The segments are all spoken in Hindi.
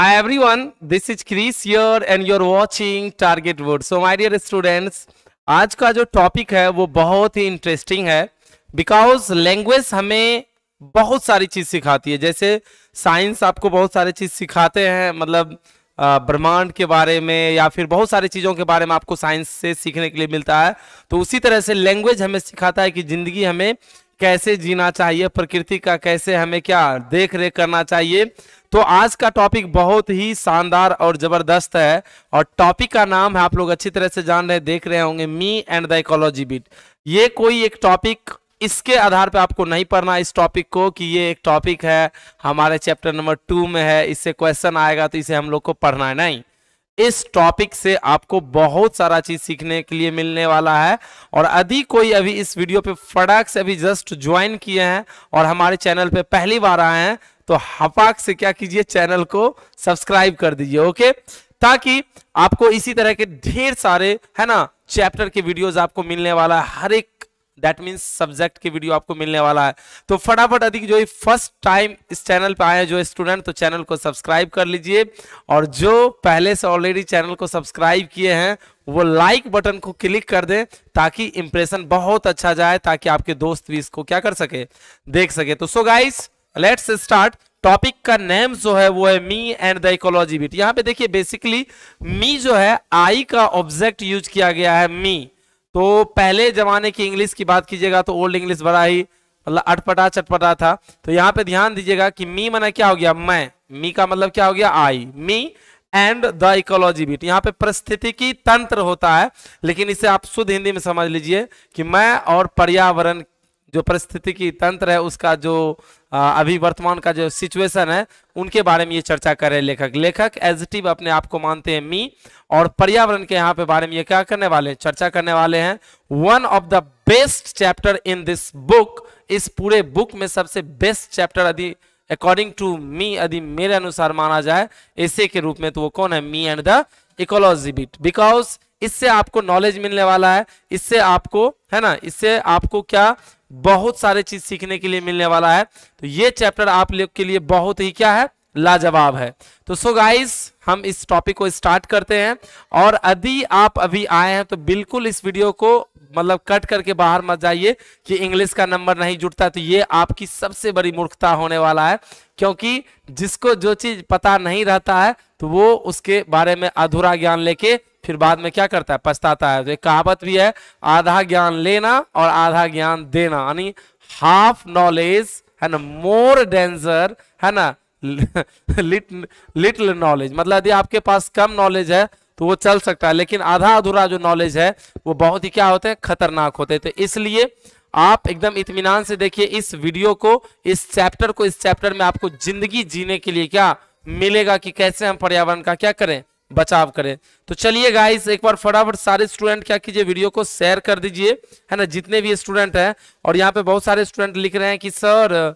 Hi everyone, this is Chris here and you're watching Target Wood. So my dear students, आज का जो टॉपिक है वो बहुत ही इंटरेस्टिंग है बिकॉज़ लैंग्वेज हमें बहुत सारी चीज़ सिखाती है। जैसे साइंस आपको बहुत सारी चीज़ सिखाते हैं मतलब ब्रह्मांड के बारे में या फिर बहुत सारी चीज़ों के बारे में आपको साइंस से सीखने के लिए मिलता है। तो उसी तरह से लैंग्वेज हमें सिखाता है कि ज़िंदगी हमें कैसे जीना चाहिए, प्रकृति का कैसे हमें क्या देख रेख करना चाहिए? तो आज का टॉपिक बहुत ही शानदार और ज़बरदस्त है और टॉपिक का नाम है, आप लोग अच्छी तरह से जान रहे, देख रहे होंगे me and the ecology bit ये कोई एक टॉपिक इसके आधार पे आपको नहीं पढ़ना इस टॉपिक को कि ये एक टॉपिक है, हमारे चैप्टर नंबर टू में है, इससे क्वेश्चन आएगा तो इसे हम लोग को पढ़ना है, नहीं। इस टॉपिक से आपको बहुत सारा चीज़ सीखने के लिए मिलने वाला है। और यदि कोई अभी इस वीडियो पे फटाक से अभी जस्ट ज्वाइन किए हैं और हमारे चैनल पे पहली बार आए हैं तो हपाक से क्या कीजिए चैनल को सब्सक्राइब कर दीजिए ओके ताकि आपको इसी तरह के ढेर सारे, है ना चैप्टर के वीडियोस आपको मिलने वाला है। हर एक दैट मीन्स सब्जेक्ट की वीडियो आपको मिलने वाला है। तो फटाफट अधिक जो फ़र्स्ट टाइम इस चैनल पे आए जो स्टूडेंट तो चैनल को सब्सक्राइब कर लीजिए। और जो पहले से ऑलरेडी चैनल को सब्सक्राइब किए हैं, वो लाइक बटन को क्लिक कर दें, ताकि इंप्रेशन बहुत अच्छा जाए, ताकि आपके दोस्त भी इसको क्या कर सके, देख सके। तो so guys let's start topic का नेम जो है, वो है me and the ecology bit यहाँ पे देखिए बेसिकली मी जो है आई का ऑब्जेक्ट यूज़ किया गया है मी तो पहले जमाने की इंग्लिश की बात कीजिएगा तो ओल्ड इंग्लिश बड़ा ही मतलब अटपटा चटपटा था। तो यहाँ पे ध्यान दीजिएगा कि मी मना क्या हो गया? मैं। मी का मतलब क्या हो गया? I me and the ecology bit यहाँ पे परिस्थितिकी तंत्र होता है, लेकिन इसे आप शुद्ध हिंदी में समझ लीजिए कि मैं और पर्यावरण, जो परिस्थितिकी तंत्र है, उसका जो अभी वर्तमान का जो सिचुएशन है, उनके बारे में ये चर्चा कर रहे हैं लेखक। लेखक एजिटिव अपने आप को मानते हैं मी, और पर्यावरण के यहाँ पे बारे में ये क्या करने वाले हैं चर्चा करने वाले हैं। One of the best chapter in this book इस पूरे बुक में सबसे बेस्ट चैप्टर यदि अकॉर्डिंग टू मी यदि मेरे अनुसार माना जाए ऐसे के रूप में तो वो कौन है? Me and the ecology bit because इससे आपको नॉलेज मिलने वाला है, इससे आपको, है ना, इससे आपको क्या बहुत सारे चीज़ सीखने के लिए मिलने वाला है। तो ये चैप्टर आप लोग के लिए बहुत ही क्या है? लाजवाब है। तो सो गाइस हम इस टॉपिक को स्टार्ट करते हैं और यदि आप अभी आए हैं तो बिल्कुल इस वीडियो को मतलब कट करके बाहर मत जाइए कि इंग्लिश का नंबर नहीं जुटता तो ये आपकी सबसे बड़ी मूर्खता होने वाला है। क्योंकि जिसको जो चीज़ पता नहीं रहता है तो वो उसके बारे में अधूरा ज्ञान लेके फिर बाद में क्या करता है? पछताता है। तो एक कहावत भी है, आधा ज्ञान लेना और आधा ज्ञान देना। यानी हाफ़ नॉलेज है ना मोर डेंजर है ना लिटिल नॉलेज मतलब यदि आपके पास कम नॉलेज है तो वो चल सकता है। लेकिन आधा अधूरा जो नॉलेज है, वो बहुत ही क्या होते हैं? खतरनाक होते हैं। तो इसलिए आप एकदम इत्मीनान से देखिए, इस वीडियो को, इस चैप्टर को, इस चैप्टर में आपको ज़िंदगी जीने के लिए क्या मिलेगा कि कैसे हम पर्यावरण का क्या करें? बचाव करें। तो चलिए गाइस एक बार फटाफट सारे स्टूडेंट क्या कीजिए वीडियो को शेयर कर दीजिए। है ना, जितने भी स्टूडेंट हैं, और यहाँ पे बहुत सारे स्टूडेंट लिख रहे हैं कि सर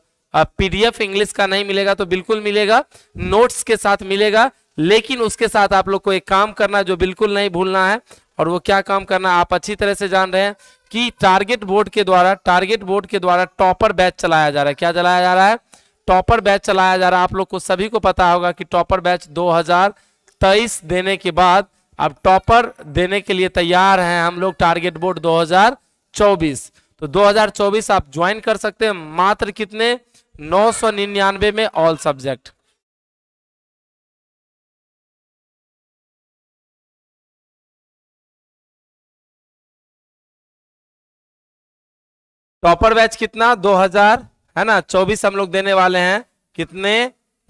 पीडीएफ इंग्लिश का नहीं मिलेगा तो बिल्कुल मिलेगा नोट्स के साथ मिलेगा, लेकिन उसके साथ आप लोग को एक काम करना जो बिल्कुल नहीं भूलना है, और वो क्या काम करना आप अच्छी तरह से जान रहे हैं कि टारगेट बोर्ड के द्वारा टारगेट बोर्ड के द्वारा टॉपर बैच चलाया जा रहा है। क्या चलाया जा रहा है? टॉपर बैच चलाया जा रहा है। आप लोग को सभी को पता होगा कि टॉपर बैच 2023 देने के बाद अब टॉपर देने के लिए तैयार हैं हम लोग टारगेट बोर्ड 2024 तो 2024 आप ज्वाइन कर सकते हैं, मात्र कितने? नौ सौ निन्यानवे में ऑल सब्जेक्ट टॉपर बैच कितना? 2000 है ना? 24 हम लोग देने वाले हैं। कितने?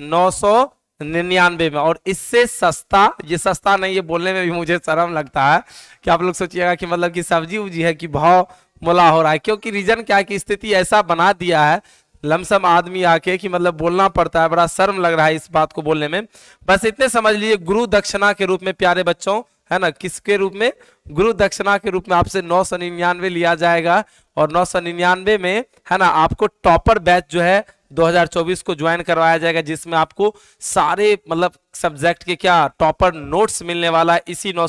नौ सौ निन्यानवे में। और इससे सस्ता, ये सस्ता नहीं, ये बोलने में भी मुझे शर्म लगता है कि आप लोग सोचिएगा कि मतलब कि सब्ज़ी उब्जी है कि भाव मुला हो रहा है। क्योंकि रीजन क्या है कि स्थिति ऐसा बना दिया है, लमसम आदमी आके कि मतलब बोलना पड़ता है, बड़ा शर्म लग रहा है इस बात को बोलने में। बस इतने समझ लीजिए, गुरु दक्षिणा के रूप में प्यारे बच्चों है ना? किसके रूप में? गुरु दक्षिणा के रूप में आपसे नौ सौ निन्यानवे लिया जाएगा और नौ सौ निन्यानवे में, है ना, आपको टॉपर बैच जो है 2024 को ज्वाइन करवाया जाएगा, जिसमें आपको सारे मतलब सब्जेक्ट के क्या टॉपर नोट्स मिलने वाला है इसी नौ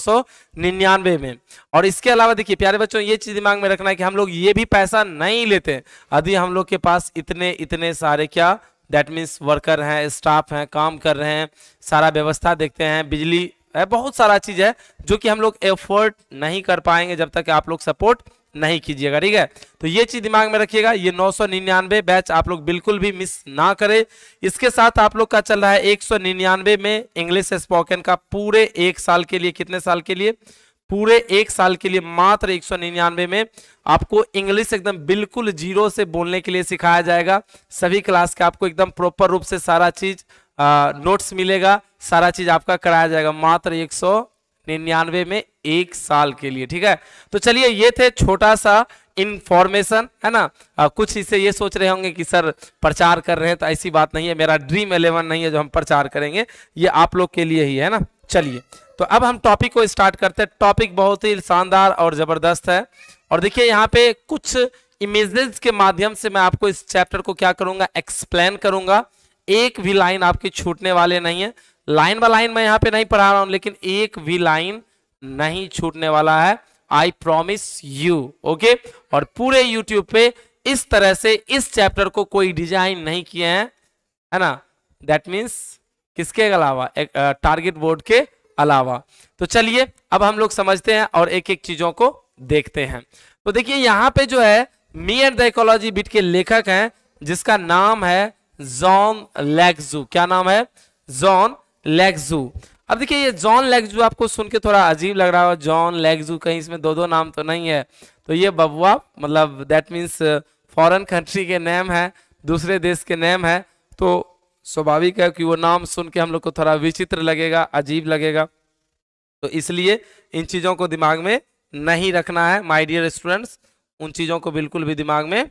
निन्यानवे में। और इसके अलावा देखिए, प्यारे बच्चों, ये चीज़ दिमाग में रखना है कि हम लोग ये भी पैसा नहीं लेते। यदि हम लोग के पास इतने इतने सारे क्या दैट मीन्स वर्कर हैं स्टाफ हैं, काम कर रहे हैं, सारा व्यवस्था देखते हैं, बिजली है, बहुत सारा चीज़ है जो कि हम लोग एफर्ट नहीं कर पाएँगे जब तक आप लोग सपोर्ट नहीं कीजिएगा, ठीक है? तो ये चीज़ दिमाग में रखिएगा, ये नौ सौ निन्यानवे बैच आप लोग बिल्कुल भी मिस ना करें। इसके साथ आप लोग का चल रहा है एक सौ निन्यानवे में इंग्लिश स्पोकन का पूरे एक साल के लिए, कितने साल के लिए? पूरे एक साल के लिए मात्र एक सौ निन्यानवे में आपको इंग्लिश एकदम बिल्कुल ज़ीरो से बोलने के लिए सिखाया जाएगा। सभी क्लास के आपको एकदम प्रॉपर रूप से सारा चीज़ नोट्स मिलेगा सारा चीज़ आपका कराया जाएगा मात्र एक सौ निन्यानवे में एक साल के लिए ठीक है? तो चलिए ये थे छोटा सा इंफॉर्मेशन है ना? आ, कुछ इससे ये सोच रहे होंगे कि सर प्रचार कर रहे हैं तो ऐसी बात नहीं है मेरा ड्रीम एलेवन नहीं है जो हम प्रचार करेंगे ये आप लोग के लिए ही है ना? चलिए तो अब हम टॉपिक को स्टार्ट करते हैं। टॉपिक बहुत ही शानदार और ज़बरदस्त है। और देखिए यहाँ पे कुछ इमेजेस के माध्यम से मैं आपको इस चैप्टर को क्या करूँगा? एक्सप्लेन करूँगा। एक भी लाइन आपकी छूटने वाले नहीं है। लाइन बाय लाइन मैं यहाँ पे नहीं पढ़ा रहा हूँ, लेकिन एक भी लाइन नहीं छूटने वाला है। आई प्रोमिस यू ओके और पूरे यूट्यूब पे इस तरह से इस चैप्टर को कोई डिज़ाइन नहीं किए हैं, है ना? दैट मीन्स किसके अलावा? टारगेट बोर्ड के अलावा। तो चलिए, अब हम लोग समझते हैं और एक एक चीज़ों को देखते हैं। तो देखिए, यहाँ पे जो है me and the ecology bit के लेखक हैं, जिसका नाम है जॉन लेग्जू क्या नाम है? जॉन लेग्जू अब देखिए, ये जॉन लेग्जू आपको सुन के थोड़ा अजीब लग रहा है जॉन लेग्जू कहीं इसमें दो दो नाम तो नहीं है। तो ये बबुआ मतलब दैट मीन्स फॉरेन कंट्री के नेम है, दूसरे देश के नेम है। तो स्वाभाविक है कि वो नाम सुन के हम लोग को थोड़ा विचित्र लगेगा, अजीब लगेगा। तो इसलिए इन चीज़ों को दिमाग में नहीं रखना है माय डियर स्टूडेंट्स उन चीज़ों को बिल्कुल भी दिमाग में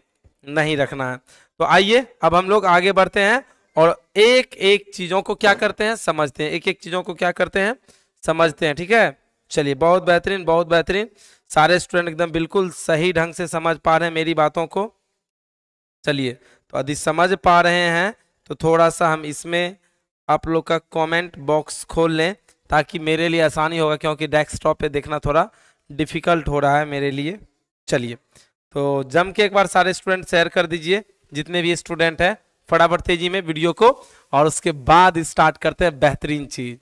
नहीं रखना है। तो आइए, अब हम लोग आगे बढ़ते हैं और एक एक चीज़ों को क्या करते हैं, समझते हैं। एक एक चीज़ों को क्या करते हैं, समझते हैं, ठीक है? चलिए, बहुत बेहतरीन बहुत बेहतरीन। सारे स्टूडेंट एकदम बिल्कुल सही ढंग से समझ पा रहे हैं मेरी बातों को। चलिए तो यदि समझ पा रहे हैं तो थोड़ा सा हम इसमें आप लोग का कमेंट बॉक्स खोल लें, ताकि मेरे लिए आसानी होगा, क्योंकि डेस्कटॉप पे देखना थोड़ा डिफ़िकल्ट हो रहा है मेरे लिए। चलिए तो जम के एक बार सारे स्टूडेंट शेयर कर दीजिए। जितने भी स्टूडेंट हैं, फटाफट तेज़ी में वीडियो को और उसके बाद स्टार्ट करते हैं बेहतरीन चीज़।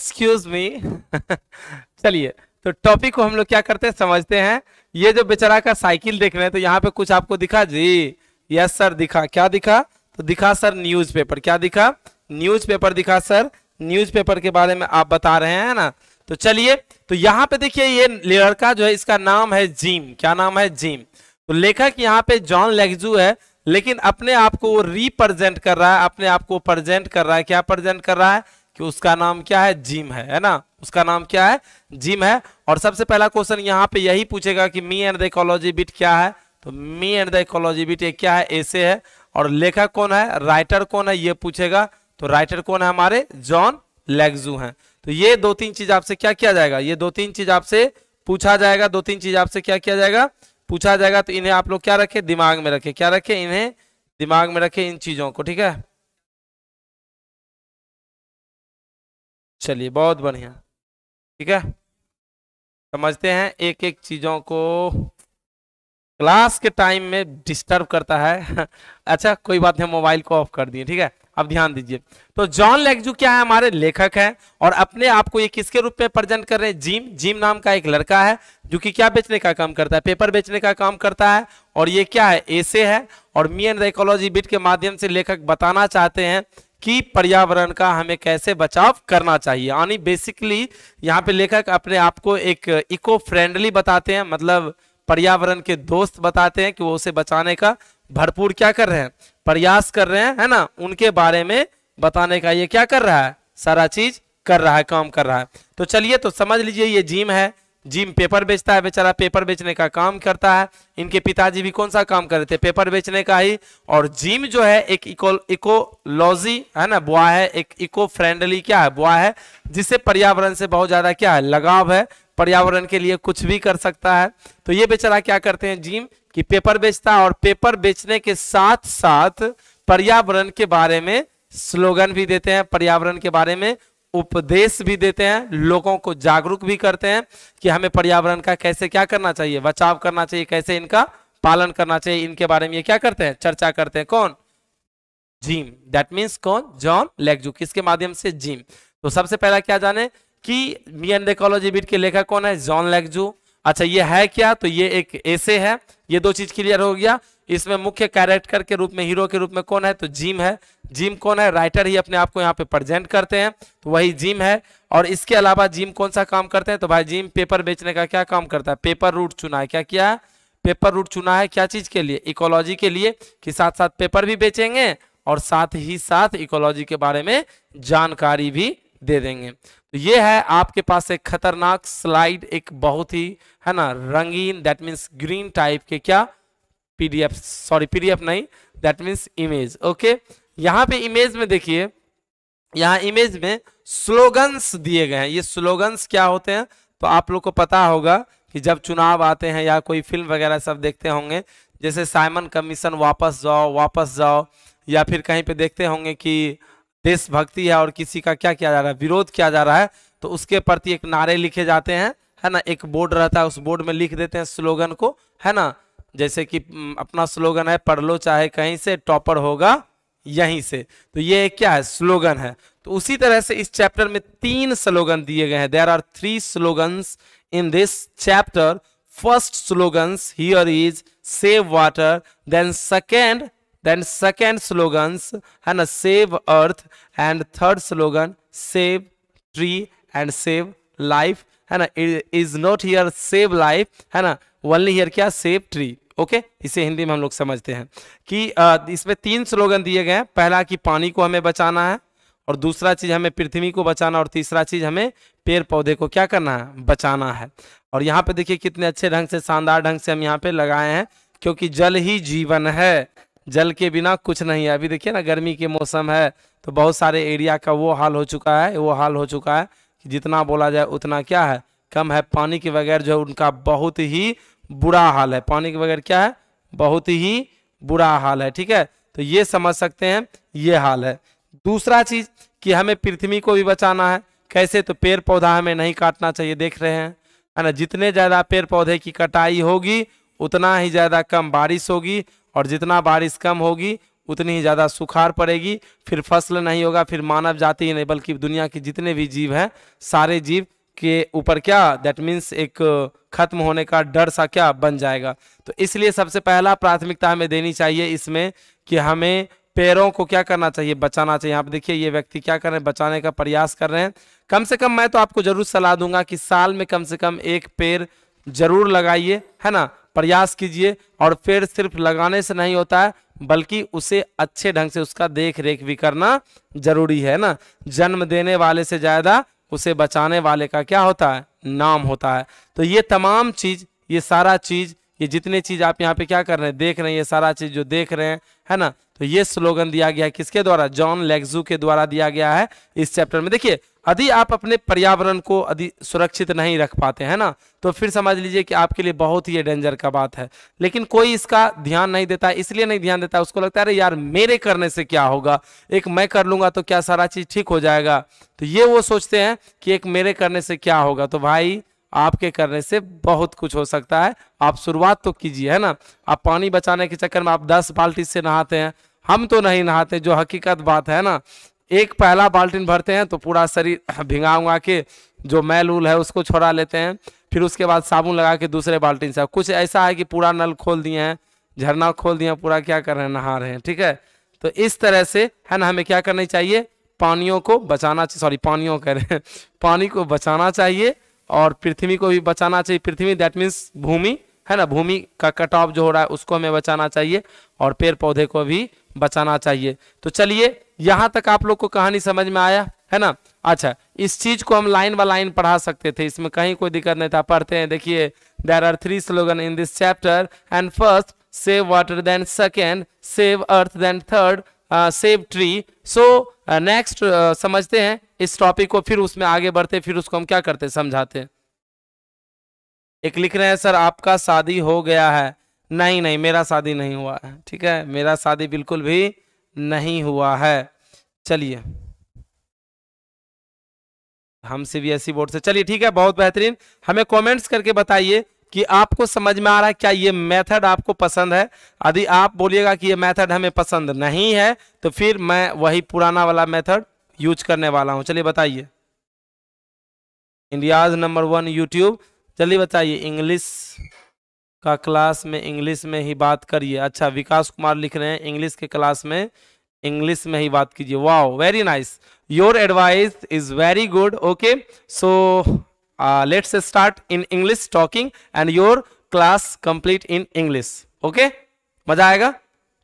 एक्सक्यूज मी चलिए तो टॉपिक को हम लोग क्या करते हैं? समझते हैं। ये जो बेचारा का साइकिल देख रहे हैं तो यहाँ पे कुछ आपको दिखा? जी यस सर दिखा। क्या दिखा? तो दिखा सर न्यूज़पेपर क्या दिखा? न्यूज़पेपर दिखा सर न्यूज़पेपर के बारे में आप बता रहे हैं ना? तो चलिए तो यहाँ पे देखिए, ये लड़का जो है, इसका नाम है जिम क्या नाम है? जिम तो लेखक यहाँ पे जॉन लेगजू है, लेकिन अपने आप को वो रिप्रेजेंट कर रहा है, अपने आप को प्रेजेंट कर रहा है। क्या प्रेजेंट कर रहा है? कि उसका नाम क्या है? जिम है है ना? उसका नाम क्या है? जिम है। और सबसे पहला क्वेश्चन यहाँ पे यही पूछेगा कि me and the ecology bit क्या है? तो me and the ecology bit ये क्या है? ऐसे है। और लेखक कौन है? राइटर कौन है? ये पूछेगा। तो राइटर कौन है? हमारे जॉन लेगजू हैं। तो ये दो तीन चीज़ आपसे क्या किया जाएगा? ये दो तीन चीज़ आपसे पूछा जाएगा। दो तीन चीज़ आपसे क्या किया जाएगा? पूछा जाएगा। तो इन्हें आप लोग क्या रखे? दिमाग में रखे। क्या रखे? इन्हें दिमाग में रखे इन चीज़ों को, ठीक है? चलिए, बहुत बढ़िया। ठीक है? समझते हैं एक एक चीज़ों को क्लास के टाइम में डिस्टर्ब करता है। अच्छा कोई बात नहीं मोबाइल को ऑफ़ कर दिए, ठीक है? अब ध्यान दीजिए। तो जॉन लेगजू क्या है? हमारे लेखक हैं और अपने आप को ये किसके रूप में प्रेजेंट कर रहे हैं? जिम। जिम नाम का एक लड़का है जो कि क्या बेचने का काम करता है? पेपर बेचने का काम करता है और ये क्या है? ऐसे है और me and the ecology bit के माध्यम से लेखक बताना चाहते हैं कि पर्यावरण का हमें कैसे बचाव करना चाहिए। यानी बेसिकली यहाँ पे लेखक अपने आप को एक इको फ्रेंडली बताते हैं मतलब पर्यावरण के दोस्त बताते हैं कि वो उसे बचाने का भरपूर क्या कर रहे हैं। प्रयास कर रहे हैं, है ना? उनके बारे में बताने का ये क्या कर रहा है? सारा चीज़ कर रहा है, काम कर रहा है। तो चलिए तो समझ लीजिए ये जिम है। जिम पेपर बेचता है, बेचारा पेपर बेचने का काम करता है। इनके पिताजी भी कौन सा काम कर रहे थे? पेपर बेचने का ही। और जिम जो है, एक इको इकोलॉजी, है ना, बुआ है, एक इको फ्रेंडली क्या है, बुआ है, जिससे पर्यावरण से बहुत ज़्यादा क्या है, लगाव है। पर्यावरण के लिए कुछ भी कर सकता है। तो ये बेचारा क्या करते हैं, जिम की पेपर बेचता है। और पेपर बेचने के साथ साथ पर्यावरण के बारे में स्लोगन भी देते हैं। पर्यावरण के बारे में उपदेश भी देते हैं, लोगों को जागरूक भी करते हैं कि हमें पर्यावरण का कैसे क्या करना चाहिए, बचाव करना चाहिए, कैसे इनका पालन करना चाहिए, इनके बारे में ये क्या करते हैं, चर्चा करते हैं। कौन? जिम। दैट मीन्स कौन? John Leggo. किसके माध्यम से? जिम। तो सबसे पहला क्या जाने कि मी एंड इकोलॉजी बीट के लेखक कौन है? John Leggo. अच्छा ये है क्या? तो ये एक ऐसे है। ये दो चीज़ क्लियर हो गया। इसमें मुख्य कैरेक्टर के रूप में हीरो के रूप में कौन है? तो जिम है। जिम कौन है? राइटर ही अपने आप को यहाँ पे प्रेजेंट करते हैं। तो वही जिम है। और इसके अलावा जिम कौन सा काम करते हैं? तो भाई जिम पेपर बेचने का क्या काम करता है? पेपर रूट चुना है क्या किया? पेपर रूट चुना है क्या चीज़ के लिए? इकोलॉजी के लिए कि साथ साथ पेपर भी बेचेंगे और साथ ही साथ इकोलॉजी के बारे में जानकारी भी दे देंगे। तो ये है आपके पास एक खतरनाक स्लाइड एक बहुत ही, है ना, रंगीन दैट मीन्स ग्रीन टाइप के क्या पीडीएफ सॉरी पीडीएफ नहीं दैट मीन्स इमेज ओके यहाँ पे इमेज में देखिए, यहाँ इमेज में स्लोगन्स दिए गए हैं। ये स्लोगन्स क्या होते हैं? तो आप लोग को पता होगा कि जब चुनाव आते हैं या कोई फ़िल्म वगैरह सब देखते होंगे, जैसे साइमन कमीशन वापस जाओ वापस जाओ, या फिर कहीं पे देखते होंगे कि देशभक्ति है और किसी का क्या किया जा रहा है, विरोध किया जा रहा है तो उसके प्रति एक नारे लिखे जाते हैं, है ना? एक बोर्ड रहता है, उस बोर्ड में लिख देते हैं स्लोगन को, है ना? जैसे कि अपना स्लोगन है, पढ़ लो चाहे कहीं से, टॉपर होगा यहीं से। तो ये क्या है? स्लोगन है। तो उसी तरह से इस चैप्टर में तीन स्लोगन दिए गए हैं। There are three slogans in this chapter first slogans here is save water then second then second slogans है ना save earth and third slogan save tree and save life है ना is not here save life है ना ओनली हियर क्या सेव ट्री ओके इसे हिंदी में हम लोग समझते हैं कि इसमें तीन स्लोगन दिए गए हैं। पहला कि पानी को हमें बचाना है, और दूसरा चीज़ हमें पृथ्वी को बचाना, और तीसरा चीज़ हमें पेड़ पौधे को क्या करना है, बचाना है। और यहाँ पे देखिए कितने अच्छे ढंग से, शानदार ढंग से हम यहाँ पे लगाए हैं, क्योंकि जल ही जीवन है, जल के बिना कुछ नहीं है। अभी देखिए ना, गर्मी के मौसम है तो बहुत सारे एरिया का वो हाल हो चुका है, वो हाल हो चुका है। कि जितना बोला जाए उतना क्या है? कम है। पानी के बगैर जो उनका बहुत ही बुरा हाल है। पानी के बगैर क्या है? बहुत ही बुरा हाल है। ठीक है? तो ये समझ सकते हैं, ये हाल है। दूसरा चीज़ कि हमें पृथ्वी को भी बचाना है। कैसे? तो पेड़ पौधा हमें नहीं काटना चाहिए, देख रहे हैं। है ना? जितने ज़्यादा पेड़ पौधे की कटाई होगी, उतना ही ज़्यादा कम बारिश होगी और जितना बारिश कम होगी उतनी ही ज़्यादा सुखाड़ पड़ेगी, फिर फ़सल नहीं होगा, फिर मानव जाति ही नहीं, बल्कि दुनिया के जितने भी जीव हैं, सारे जीव के ऊपर क्या दैट मीन्स एक खत्म होने का डर सा क्या बन जाएगा। तो इसलिए सबसे पहला प्राथमिकता हमें देनी चाहिए इसमें कि हमें पेड़ों को क्या करना चाहिए, बचाना चाहिए। आप देखिए, ये व्यक्ति क्या कर रहे हैं, बचाने का प्रयास कर रहे हैं। कम से कम मैं तो आपको ज़रूर सलाह दूँगा कि साल में कम से कम एक पेड़ ज़रूर लगाइए, है ना? प्रयास कीजिए और पेड़ सिर्फ़ लगाने से नहीं होता है, बल्कि उसे अच्छे ढंग से उसका देख रेख भी करना ज़रूरी है ना। जन्म देने वाले से ज़्यादा उसे बचाने वाले का क्या होता है? नाम होता है। तो ये तमाम चीज़, ये सारा चीज़, ये जितने चीज़ आप यहाँ पे क्या कर रहे हैं, देख रहे हैं, ये सारा चीज़ जो देख रहे हैं, है ना। तो ये स्लोगन दिया गया है किसके द्वारा? जॉन लेग्जू के द्वारा दिया गया है इस चैप्टर में। देखिए यदि आप अपने पर्यावरण को यदि सुरक्षित नहीं रख पाते हैं ना तो फिर समझ लीजिए कि आपके लिए बहुत ही डेंजर का बात है। लेकिन कोई इसका ध्यान नहीं देता, इसलिए नहीं ध्यान देता, उसको लगता है, अरे यार, मेरे करने से क्या होगा? एक मैं कर लूँगा तो क्या सारा चीज़ ठीक हो जाएगा? तो ये वो सोचते हैं कि एक मेरे करने से क्या होगा। तो भाई, आपके करने से बहुत कुछ हो सकता है। आप शुरुआत तो कीजिए, है ना? आप पानी बचाने के चक्कर में आप दस बाल्टी से नहाते हैं। हम तो नहीं नहाते, जो हकीकत बात है ना। एक पहला बाल्टीन भरते हैं तो पूरा शरीर भिंगा उंगा के जो मैल उल है उसको छोड़ा लेते हैं। फिर उसके बाद साबुन लगा के दूसरे बाल्टीन से। कुछ ऐसा है कि पूरा नल खोल दिए हैं, झरना खोल दिए पूरा क्या कर रहे हैं, नहा रहे हैं, ठीक है? तो इस तरह से है ना, हमें क्या करनी चाहिए? पानियों को बचाना सॉरी पानियों कह रहे हैं। पानी को बचाना चाहिए और पृथ्वी को भी बचाना चाहिए। पृथ्वी दैट मीन्स भूमि, है ना, भूमि का कटाव जो हो रहा है, उसको हमें बचाना चाहिए और पेड़ पौधे को भी बचाना चाहिए। तो चलिए यहाँ तक आप लोग को कहानी समझ में आया, है ना? अच्छा इस चीज़ को हम लाइन बाय लाइन पढ़ा सकते थे, इसमें कहीं कोई दिक्कत नहीं था। पढ़ते हैं, देखिए there are three slogan in this chapter and first save water then second save earth then third save tree so next समझते हैं, इस टॉपिक को फिर उसमें आगे बढ़ते, फिर उसको हम क्या करते, समझाते एक लिख रहे हैं, सर, आपका शादी हो गया है। नहीं नहीं, मेरा शादी नहीं हुआ है, ठीक है? मेरा शादी बिल्कुल भी नहीं हुआ है। चलिए। हम सीबीएसई बोर्ड से, चलिए ठीक है, बहुत बेहतरीन। हमें कमेंट्स करके बताइए कि आपको समझ में आ रहा है, क्या ये मेथड आपको पसंद है? यदि आप बोलिएगा कि ये मेथड हमें पसंद नहीं है तो फिर मैं वही पुराना वाला मेथड यूज़ करने वाला हूँ। चलिए बताइए। India's number one YouTube. चलिए बताइए, इंग्लिश का क्लास में इंग्लिश में ही बात करिए। अच्छा विकास कुमार लिख रहे हैं, इंग्लिश के क्लास में इंग्लिश में ही बात कीजिए। Wow very nice your advice is very good okay so let's start in English talking and your class complete in English okay मज़ा आएगा?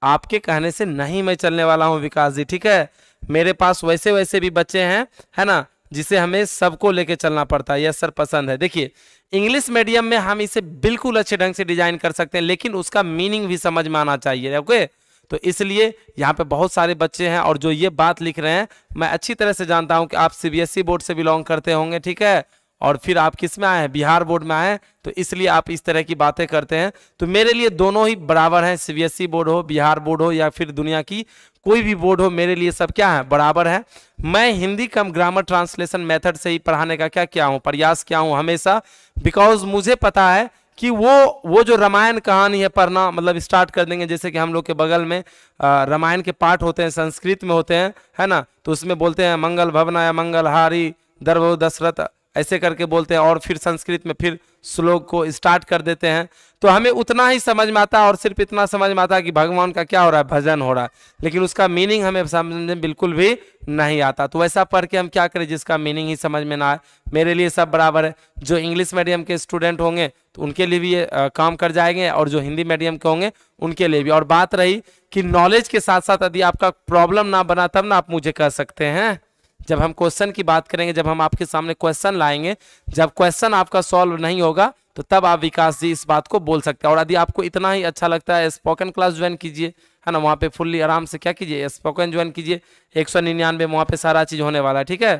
आपके कहने से नहीं मैं चलने वाला हूँ, विकास जी, ठीक है? मेरे पास वैसे वैसे भी बच्चे हैं, है ना, जिसे हमें सबको लेके चलना पड़ता है। यह सर पसंद है। देखिए इंग्लिश मीडियम में हम इसे बिल्कुल अच्छे ढंग से डिज़ाइन कर सकते हैं, लेकिन उसका मीनिंग भी समझ में आना चाहिए, ओके? तो इसलिए यहाँ पे बहुत सारे बच्चे हैं और जो ये बात लिख रहे हैं, मैं अच्छी तरह से जानता हूँ कि आप सीबीएसई बोर्ड से बिलोंग करते होंगे, ठीक है? और फिर आप किसमें आए हैं? बिहार बोर्ड में आए तो इसलिए आप इस तरह की बातें करते हैं। तो मेरे लिए दोनों ही बराबर हैं सीबीएसई बोर्ड हो, बिहार बोर्ड हो या फिर दुनिया की कोई भी बोर्ड हो, मेरे लिए सब क्या है? बराबर है। मैं Hindi cum grammar translation method से ही पढ़ाने का क्या क्या हूँ? प्रयास क्या हूँ? हमेशा बिकॉज़ मुझे पता है कि वो वो जो रामायण कहानी है, पढ़ना मतलब स्टार्ट कर देंगे। जैसे कि हम लोग के बगल में रामायण के पाठ होते हैं, संस्कृत में होते हैं, है ना? तो उसमें बोलते हैं, मंगल भवना या मंगल हारी दर्भ दशरथ ऐसे करके बोलते हैं और फिर संस्कृत में फिर श्लोक को स्टार्ट कर देते हैं। तो हमें उतना ही समझ में आता है और सिर्फ़ इतना समझ में आता है कि भगवान का क्या हो रहा है, भजन हो रहा है। लेकिन उसका मीनिंग हमें समझ में बिल्कुल भी नहीं आता। तो वैसा पढ़ के हम क्या करें जिसका मीनिंग ही समझ में ना आए। मेरे लिए सब बराबर है। जो इंग्लिश मीडियम के स्टूडेंट होंगे तो उनके लिए भी ये काम कर जाएँगे और जो हिंदी मीडियम के होंगे, उनके लिए भी। और बात रही कि नॉलेज के साथ साथ यदि आपका प्रॉब्लम ना बना, तब ना आप मुझे कह सकते हैं। जब हम क्वेश्चन की बात करेंगे, जब हम आपके सामने क्वेश्चन लाएँगे, जब क्वेश्चन आपका सॉल्व नहीं होगा तो तब आप विकास जी इस बात को बोल सकते हैं। और यदि आपको इतना ही अच्छा लगता है स्पोकन क्लास ज्वाइन कीजिए, है ना, वहाँ पे फुल्ली आराम से क्या कीजिए स्पोकन ज्वाइन कीजिए, एक सौ निन्यानवे वहाँ पे सारा चीज़ होने वाला है, ठीक है?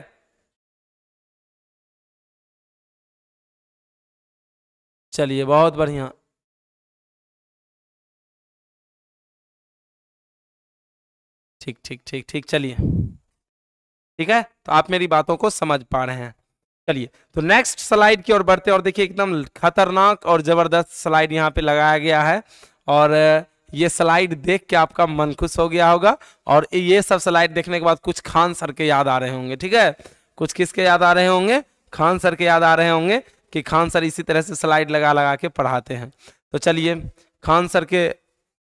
चलिए, बहुत बढ़िया। ठीक ठीक ठीक ठीक, चलिए। ठीक है? तो आप मेरी बातों को समझ पा रहे हैं। चलिए तो नेक्स्ट स्लाइड की ओर बढ़ते और देखिए एकदम खतरनाक और ज़बरदस्त स्लाइड यहाँ पे लगाया गया है। और ये स्लाइड देख के आपका मन खुश हो गया होगा। और ये सब स्लाइड देखने के बाद कुछ खान सर के याद आ रहे होंगे, ठीक है? कुछ किसके याद आ रहे होंगे? खान सर के याद आ रहे होंगे कि खान सर इसी तरह से स्लाइड लगा लगा के पढ़ाते हैं। तो चलिए, खान सर के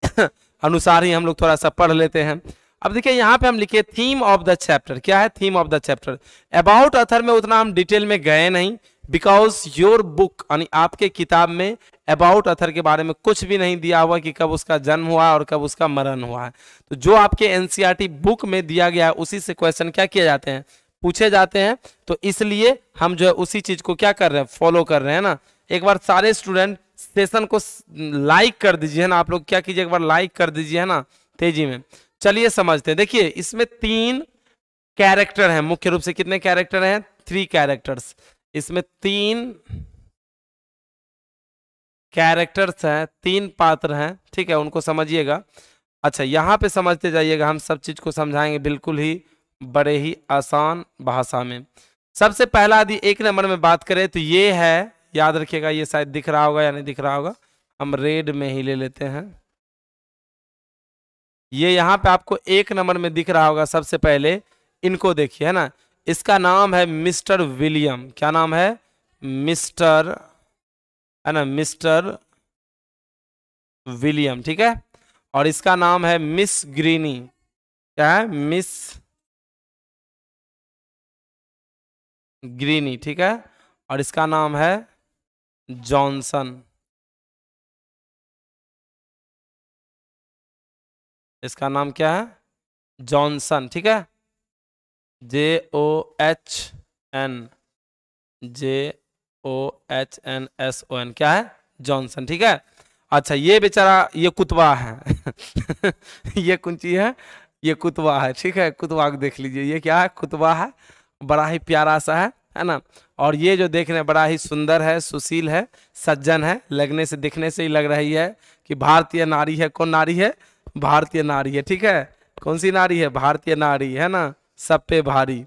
अनुसार ही हम लोग थोड़ा सा पढ़ लेते हैं। अब देखिए, यहाँ पे हम लिखे थीम ऑफ़ द चैप्टर क्या है theme of the chapter about author में उतना हम डिटेल में गए नहीं बिकॉज़ योर बुक यानी आपके किताब में अबाउट अथर के बारे में कुछ भी नहीं दिया हुआ कि कब उसका जन्म हुआ और कब उसका मरण हुआ है। तो जो आपके एनसीईआरटी बुक में दिया गया है, उसी से क्वेश्चन क्या किए जाते हैं? पूछे जाते हैं। तो इसलिए हम जो है उसी चीज़ को क्या कर रहे हैं? फॉलो कर रहे हैं ना? एक बार सारे स्टूडेंट सेशन को लाइक कर दीजिए है ना। आप लोग क्या कीजिए? एक बार लाइक कर दीजिए है ना? तेज़ी में। चलिए समझते हैं। देखिए, इसमें तीन कैरेक्टर हैं। मुख्य रूप से कितने कैरेक्टर हैं? थ्री कैरेक्टर्स इसमें तीन कैरेक्टर्स हैं, तीन पात्र हैं। ठीक है, उनको समझिएगा। अच्छा यहाँ पे समझते जाइएगा, हम सब चीज़ को समझाएँगे बिल्कुल ही बड़े ही आसान भाषा में। सबसे पहला यदि एक नंबर में बात करें तो ये है, याद रखिएगा, ये शायद दिख रहा होगा या नहीं दिख रहा होगा। हम रेड में ही ले लेते हैं। ये यहाँ पे आपको एक नंबर में दिख रहा होगा सबसे पहले। इनको देखिए, है ना? इसका नाम है मिस्टर विलियम। क्या नाम है? मिस्टर, है ना? मिस्टर विलियम, ठीक है? और इसका नाम है मिस ग्रीनी। क्या है? मिस ग्रीनी, ठीक है? और इसका नाम है जॉनसन। इसका नाम क्या है? जॉनसन, ठीक है? J O H N J O H N S O N क्या है? जॉनसन, ठीक है? अच्छा ये बेचारा, ये कुतवा है। ये कौन चीज़ है? ये कुतवा है, ठीक है? कुतवा को देख लीजिए, ये क्या है? कुतवा है। बड़ा ही प्यारा सा है है ना? और ये जो देखने बड़ा ही सुंदर है, सुशील है, सज्जन है, लगने से, दिखने से ही लग रही है कि भारतीय नारी है। कौन नारी है? भारतीय नारी है, ठीक है? कौन सी नारी है? भारतीय नारी, है ना? सब पे भारी।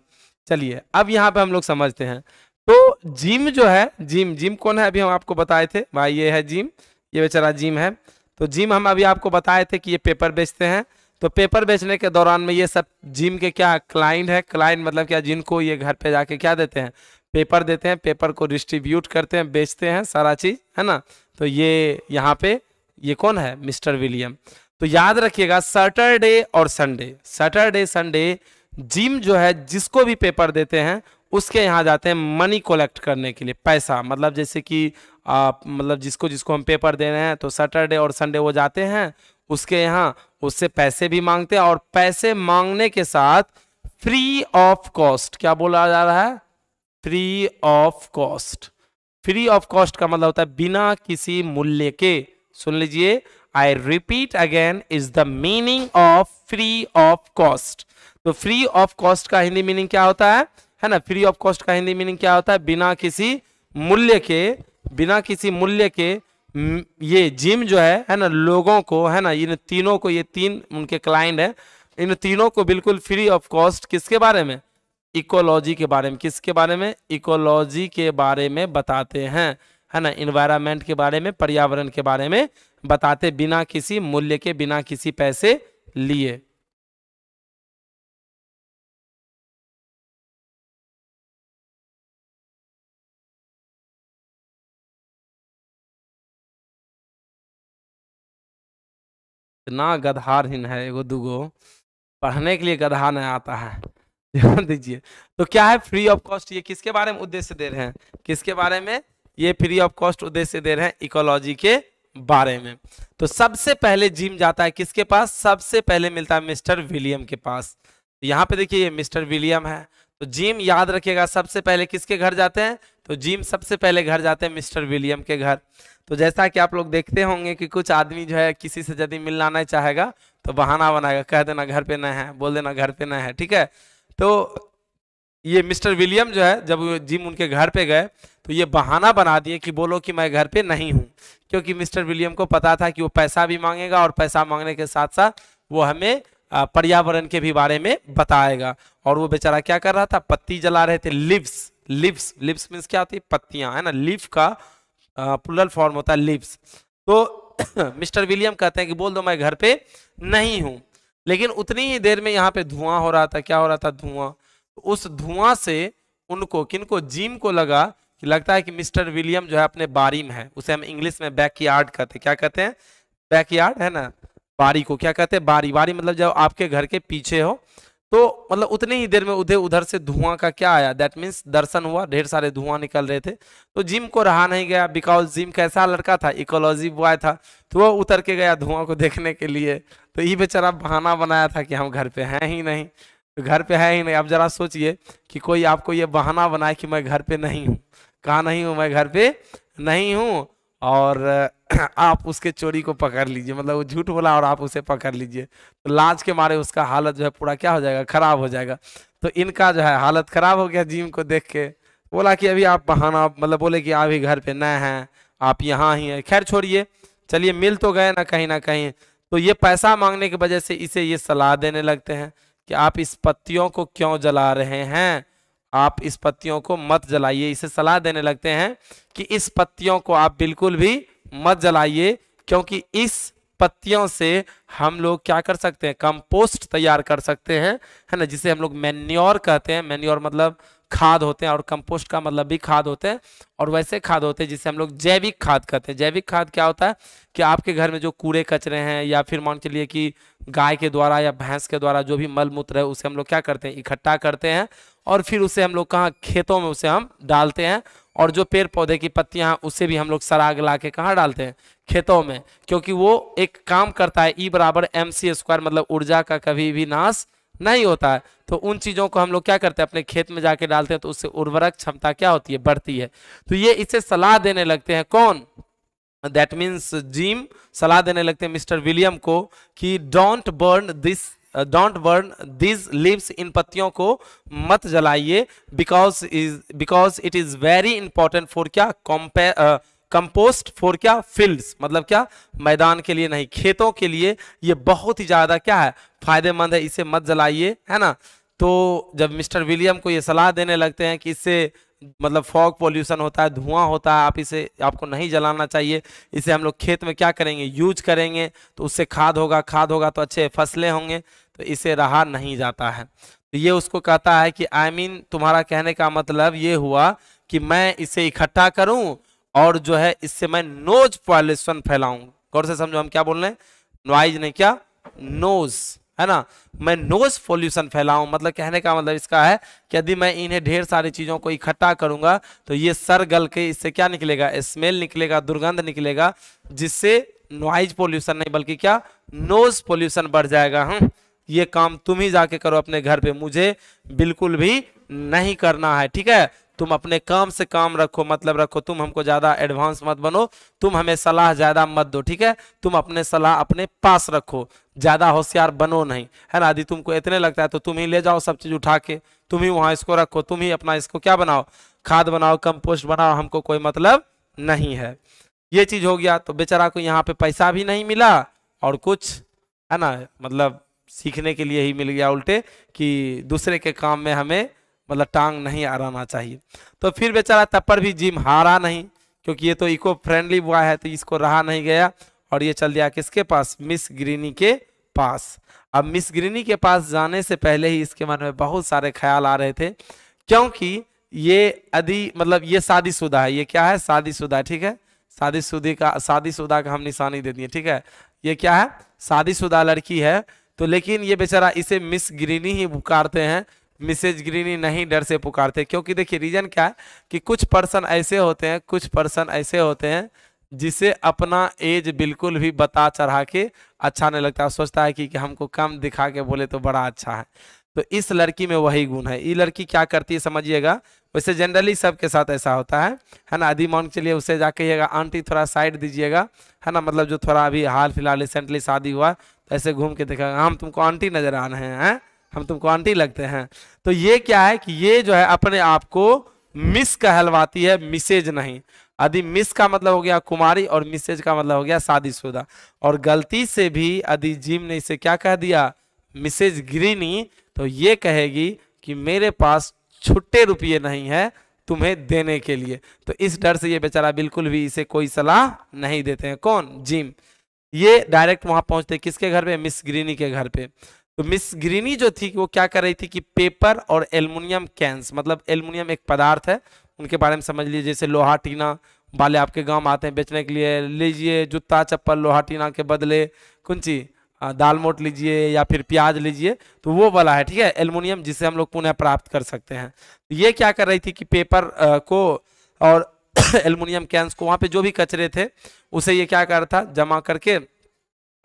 चलिए, अब यहाँ पे हम लोग समझते हैं। तो जिम जो है, जिम जिम कौन है? अभी हम आपको बताए थे। भाई, ये है जिम, ये बेचारा जिम है। तो जिम हम अभी आपको बताए थे कि ये पेपर बेचते हैं। तो पेपर बेचने के दौरान में ये सब जिम के क्या क्लाइंट है? क्लाइंट मतलब क्या? जिनको ये घर पे जाके क्या देते हैं? पेपर देते हैं, पेपर को डिस्ट्रीब्यूट करते हैं, बेचते हैं, सारा चीज़, है ना? तो ये यहाँ पे, ये कौन है? Mister William. तो याद रखिएगा सैटरडे और संडे सैटरडे संडे जिम जो है, जिसको भी पेपर देते हैं, उसके यहाँ जाते हैं मनी कलेक्ट करने के लिए, पैसा। मतलब जैसे कि आप मतलब जिसको जिसको हम पेपर दे रहे हैं तो सैटरडे और संडे वो जाते हैं, उसके यहाँ, उससे पैसे भी मांगते हैं और पैसे मांगने के साथ फ्री ऑफ़ कॉस्ट क्या बोला जा रहा है? Free of cost free of cost का मतलब होता है बिना किसी मूल्य के। सुन लीजिए I repeat again is the meaning of free of cost तो फ्री ऑफ़ कॉस्ट का हिंदी मीनिंग क्या होता है? है ना? फ्री ऑफ़ कॉस्ट का हिंदी मीनिंग क्या होता है? बिना किसी मूल्य के, बिना किसी मूल्य के ये जिम जो है है ना, लोगों को, है ना, इन तीनों को, ये तीन उनके क्लाइंट है, इन तीनों को बिल्कुल फ्री ऑफ़ कॉस्ट किसके बारे में? इकोलॉजी के बारे में। किसके बारे में? इकोलॉजी के बारे में बताते हैं। है ना इन्वायरमेंट के बारे में, पर्यावरण के बारे में बताते बिना किसी मूल्य के, बिना किसी पैसे लिए। इतना गधारहीन है, एगो दूगो। पढ़ने के लिए गधा नहीं आता है। ध्यान दीजिए। तो क्या है फ्री ऑफ़ कॉस्ट ये किसके बारे में उद्देश्य दे रहे हैं? किसके बारे में ये फ्री ऑफ़ कॉस्ट उद्देश्य दे रहे हैं इकोलॉजी के बारे में। तो सबसे पहले जिम जाता है किसके पास? सबसे पहले मिलता है मिस्टर विलियम के पास। यहाँ पे देखिए ये मिस्टर विलियम है। तो जिम याद रखिएगा, सबसे पहले किसके घर जाते हैं? तो जिम सबसे पहले घर जाते हैं मिस्टर विलियम के घर। तो जैसा कि आप लोग देखते होंगे कि कुछ आदमी जो है किसी से यदि मिलना नहीं चाहेगा तो बहाना बनाएगा, कह देना घर पे न है, बोल देना घर पे न है, ठीक है? तो ये मिस्टर विलियम जो है, जब जिम उनके घर पे गए तो ये बहाना बना दिए कि बोलो कि मैं घर पे नहीं हूँ। क्योंकि मिस्टर विलियम को पता था कि वो पैसा भी मांगेगा और पैसा मांगने के साथ साथ वो हमें पर्यावरण के भी बारे में बताएगा। और वो बेचारा क्या कर रहा था? पत्ती जला रहे थे लिप्स लिप्स लिप्स मीन्स क्या होती है? पत्तियाँ, है ना? लिप का प्लुरल फॉर्म होता है लिप्स तो मिस्टर विलियम कहते हैं कि बोल दो मैं घर पे नहीं हूँ। लेकिन उतनी ही देर में यहाँ पे धुआँ हो रहा था, क्या हो रहा था? धुआँ। उस धुआँ से उनको, किनको जिम को लगा कि लगता है कि मिस्टर विलियम जो है अपने बारी में है। उसे हम इंग्लिश में बैकयार्ड कहते हैं। क्या कहते हैं? बैकयार्ड है ना? बारी को क्या कहते हैं? बारी। बारी मतलब जब आपके घर के पीछे हो तो मतलब उतनी ही देर में उधर उधर से धुआँ का क्या आया? दैट मीन्स दर्शन हुआ, ढेर सारे धुआँ निकल रहे थे। तो जिम को रहा नहीं गया बिकॉज़ जिम कैसा लड़का था? इकोलॉजी बॉय था। तो वो उतर के गया धुआँ को देखने के लिए। तो ये बेचारा बहाना बनाया था कि हम घर पे हैं ही नहीं। घर पे है ही नहीं। अब जरा सोचिए कि कोई आपको ये बहाना बनाए कि मैं घर पे नहीं हूँ। कहा नहीं हूँ? मैं घर पे नहीं हूँ। और आप उसके चोरी को पकड़ लीजिए। मतलब वो झूठ बोला और आप उसे पकड़ लीजिए। तो लाज के मारे उसका हालत जो है पूरा क्या हो जाएगा? खराब हो जाएगा। तो इनका जो है हालत खराब हो गया जिम को देख के। बोला कि अभी आप बहाना मतलब बोले कि अभी घर पे न हैं, आप यहाँ ही हैं। खैर छोड़िए। चलिए मिल तो गए ना कहीं ना कहीं। तो ये पैसा मांगने की वजह से इसे ये सलाह देने लगते हैं। कि आप इस पत्तियों को क्यों जला रहे हैं? आप इस पत्तियों को मत जलाइए। इसे सलाह देने लगते हैं कि इस पत्तियों को आप बिल्कुल भी मत जलाइए, क्योंकि इस पत्तियों से हम लोग क्या कर सकते हैं? कंपोस्ट तैयार कर सकते हैं। है ना? जिसे हम लोग मैन्योर कहते हैं। मैन्योर मतलब खाद होते हैं और कंपोस्ट का मतलब भी खाद होते हैं और वैसे खाद होते हैं जिसे हम लोग जैविक खाद कहते हैं। जैविक खाद क्या होता है कि आपके घर में जो कूड़े कचरे हैं या फिर मान के लिए कि गाय के द्वारा या भैंस के द्वारा जो भी मल मूत्र है, उसे हम लोग क्या करते हैं? इकट्ठा करते हैं और फिर उसे हम लोग कहाँ? खेतों में उसे हम डालते हैं और जो पेड़ पौधे की पत्तियाँ उसे भी हम लोग सराग ला के कहाँ डालते हैं? खेतों में। क्योंकि वो एक काम करता है ई बराबर एम सी स्क्वायर मतलब ऊर्जा का कभी भी नाश नहीं होता है। तो उन चीज़ों को हम लोग क्या करते हैं? अपने खेत में जाके डालते हैं तो उससे उर्वरक क्षमता क्या होती है? बढ़ती है। तो ये इसे सलाह देने लगते हैं कौन? दैट मीन्स जिम सलाह देने लगते हैं मिस्टर विलियम को कि don't burn this don't burn this leaves इन पत्तियों को मत जलाइए because is because it is very important for क्या? कॉम्पे कंपोस्ट फॉर क्या? फील्ड्स मतलब क्या? मैदान के लिए नहीं, खेतों के लिए ये बहुत ही ज़्यादा क्या है? फ़ायदेमंद है इसे मत जलाइए है ना? तो जब मिस्टर विलियम को ये सलाह देने लगते हैं कि इससे मतलब फॉग पोल्यूशन होता है धुआँ होता है आप इसे आपको नहीं जलाना चाहिए इसे हम लोग खेत में क्या करेंगे? यूज़ करेंगे तो उससे खाद होगा खाद होगा तो अच्छे फ़सलें होंगे तो इसे रहा नहीं जाता है। तो ये उसको कहता है कि आई I मीन mean, तुम्हारा कहने का मतलब ये हुआ कि मैं इसे इकट्ठा करूँ और जो है इससे मैं नोज़ पॉल्यूशन फैलाऊं। गौर से समझो हम क्या बोल रहे हैं? नॉइज़ नहीं क्या? नोज़। है ना? मैं नोज़ पॉल्यूशन फैलाऊं मतलब कहने का मतलब इसका है कि यदि मैं इन्हें ढेर सारी चीज़ों को इकट्ठा करूँगा तो ये सर गल के इससे क्या निकलेगा? स्मेल निकलेगा, दुर्गंध निकलेगा, जिससे नॉइज़ पॉल्यूशन नहीं, बल्कि क्या? नोज़ पॉल्यूशन बढ़ जाएगा। हम ये काम तुम ही जाके करो अपने घर पे। मुझे बिल्कुल भी नहीं करना है, ठीक है? तुम अपने काम से काम रखो मतलब रखो, तुम हमको ज़्यादा एडवांस मत बनो, तुम हमें सलाह ज़्यादा मत दो, ठीक है? तुम अपने सलाह अपने पास रखो, ज़्यादा होशियार बनो नहीं, है ना? यदि तुमको इतने लगता है तो तुम ही ले जाओ सब चीज़ उठा के, तुम ही वहाँ इसको रखो, तुम ही अपना इसको क्या बनाओ? खाद बनाओ कंपोस्ट बनाओ, हमको कोई मतलब नहीं है। ये चीज़ हो गया तो बेचारा को यहाँ पे पैसा भी नहीं मिला और कुछ, है ना? मतलब सीखने के लिए ही मिल गया उल्टे कि दूसरे के काम में हमें मतलब टांग नहीं आराना चाहिए। तो फिर बेचारा तब पर भी जिम हारा नहीं, क्योंकि ये तो इको फ्रेंडली बॉय है तो इसको रहा नहीं गया, और ये चल दिया किसके पास? मिस ग्रीनी के पास। अब मिस ग्रीनी के पास जाने से पहले ही इसके मन में बहुत सारे ख्याल आ रहे थे, क्योंकि ये यदि मतलब ये शादीशुदा है। ये क्या है? शादीशुदा, ठीक है? शादीशुदी का, शादीशुदा का हम निशानी दे दिए, ठीक है? ये क्या है? शादीशुदा लड़की है। तो लेकिन ये बेचारा इसे मिस ग्रीनी ही पुकारते हैं मिसेज ग्रीनी नहीं डर से पुकारते क्योंकि देखिए रीजन क्या है कि कुछ पर्सन ऐसे होते हैं कुछ पर्सन ऐसे होते हैं जिसे अपना एज बिल्कुल भी बता चढ़ा के अच्छा नहीं लगता। सोचता है कि, कि हमको कम दिखा के बोले तो बड़ा अच्छा है। तो इस लड़की में वही गुण है। ये लड़की क्या करती है समझिएगा? वैसे जनरली सबके साथ ऐसा होता है है ना? आदि मान लिए उसे जाके आंटी थोड़ा साइड दीजिएगा। है ना? मतलब जो थोड़ा अभी हाल फ़िलहाल रिसेंटली शादी हुआ तो ऐसे घूम के देखा हम तुमको आंटी नज़र आ रहे हैं? हम तुमको आंटी लगते हैं। तो ये क्या है कि ये जो है अपने आप को मिस कहलवाती है, मिसेज नहीं। यदि मिस का मतलब हो गया कुमारी और मिसेज का मतलब हो गया शादीशुदा। और गलती से भी यदि जिम ने इसे क्या कह दिया? Mrs Greeny. तो ये कहेगी कि मेरे पास छुट्टे रुपये नहीं है तुम्हें देने के लिए। तो इस डर से ये बेचारा बिल्कुल भी इसे कोई सलाह नहीं देते हैं। कौन? जिम। ये डायरेक्ट वहाँ पहुँचते किसके घर पे? मिस ग्रीनी के घर पे। तो मिस ग्रीनी जो थी, वो क्या कर रही थी कि पेपर और एल्युमिनियम कैंस मतलब एल्युमिनियम एक पदार्थ है, उनके बारे में समझ लीजिए, जैसे लोहा टीना वाले आपके गाँव आते हैं बेचने के लिए, लीजिए जूता, चप्पल, लोहा टीना के बदले, कुंची दाल मोट लीजिए या फिर प्याज लीजिए तो वो वाला है, ठीक है, एल्युमिनियम जिसे हम लोग पुनः प्राप्त कर सकते हैं। तो ये क्या कर रही थी कि पेपर को और एल्युमिनियम कैंस को वहाँ पे जो भी कचरे थे, उसे ये क्या कर था, जमा करके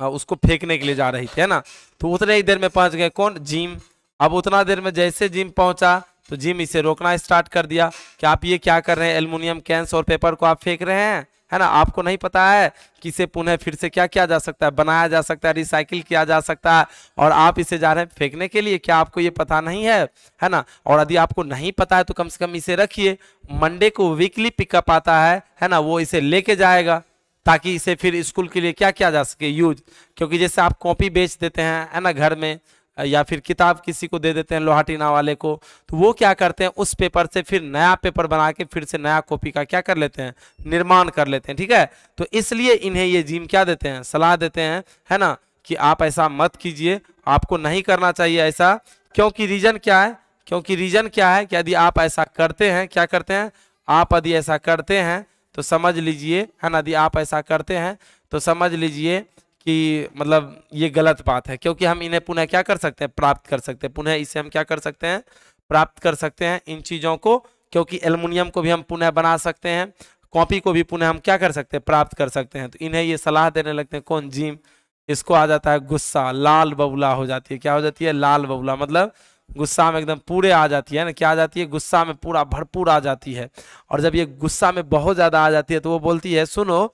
उसको फेंकने के लिए जा रही थी, है ना? तो उतने ही देर में पहुँच गए कौन? जिम। अब उतना देर में जैसे जिम पहुँचा तो जिम इसे रोकना स्टार्ट कर दिया। कि आप ये क्या कर रहे हैं? एल्युमिनियम कैंस और पेपर को आप फेंक रहे हैं, है ना? आपको नहीं पता है कि इसे पुनः फिर से क्या किया जा सकता है? बनाया जा सकता है? रिसाइकिल किया जा सकता है? और आप इसे जा रहे हैं फेंकने के लिए? क्या आपको ये पता नहीं है? है ना? और यदि आपको नहीं पता है तो कम से कम इसे रखिए। मंडे को वीकली पिकअप आता है है ना? वो इसे लेके जाएगा। ताकि इसे फिर स्कूल के लिए क्या किया जा सके यूज़। क्योंकि जैसे आप कॉपी बेच देते हैं, है ना, घर में, या फिर किताब किसी को दे देते हैं लोहाटीना वाले को तो वो क्या करते हैं, उस पेपर से फिर नया पेपर बना के फिर से नया कॉपी का क्या कर लेते हैं, निर्माण कर लेते हैं, ठीक है? तो इसलिए इन्हें ये जिम क्या देते हैं, सलाह देते हैं, है ना, कि आप ऐसा मत कीजिए, आपको नहीं करना चाहिए ऐसा। क्योंकि रीजन क्या है? क्योंकि रीजन क्या है कि यदि आप ऐसा करते हैं, क्या करते हैं, आप यदि ऐसा करते हैं तो समझ लीजिए, है ना, यदि आप ऐसा करते हैं तो समझ लीजिए कि मतलब ये गलत बात है, क्योंकि हम इन्हें पुनः क्या कर सकते हैं? प्राप्त कर सकते हैं। पुनः इसे हम क्या कर सकते हैं? प्राप्त कर सकते हैं इन चीज़ों को, क्योंकि एल्युमिनियम को भी हम पुनः बना सकते हैं, कॉपी को भी पुनः हम क्या कर सकते हैं? प्राप्त कर सकते हैं। तो इन्हें ये सलाह देने लगते हैं, कौन? जिम। इसको आ जाता है गुस्सा, लाल बबुला हो जाती है। क्या हो जाती है? लाल बबुला मतलब गुस्सा में एकदम पूरे आ जाती है ना? क्या आ जाती है? गुस्सा में पूरा, भरपूर आ जाती है। और जब ये गुस्सा में बहुत ज़्यादा आ जाती है तो वो बोलती है, सुनो,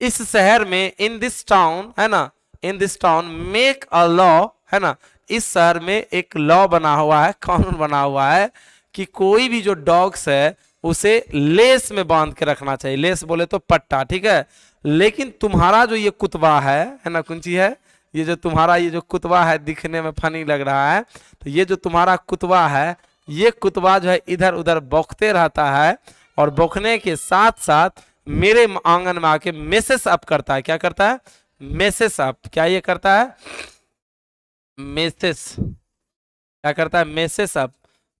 इस शहर में इन दिस टाउन है ना? In this town make a law है ना? इस शहर में एक लॉ बना हुआ है, कानून बना हुआ है कि कोई भी जो डॉग्स है, उसे लेस में बाँध के रखना चाहिए। लेस बोले तो पट्टा, ठीक है? लेकिन तुम्हारा जो ये कुतबा है है ना कुंची है ये जो तुम्हारा ये जो कुतवा है दिखने में फनी लग रहा है तो ये जो तुम्हारा कुतवा है, ये कुतबा जो है इधर उधर बौखते रहता है और बौखने के साथ साथ मेरे आँगन में आके मैसेज अप करता है। क्या करता है? Message up. क्या ये करता है? मैसेज। क्या करता है? Message up.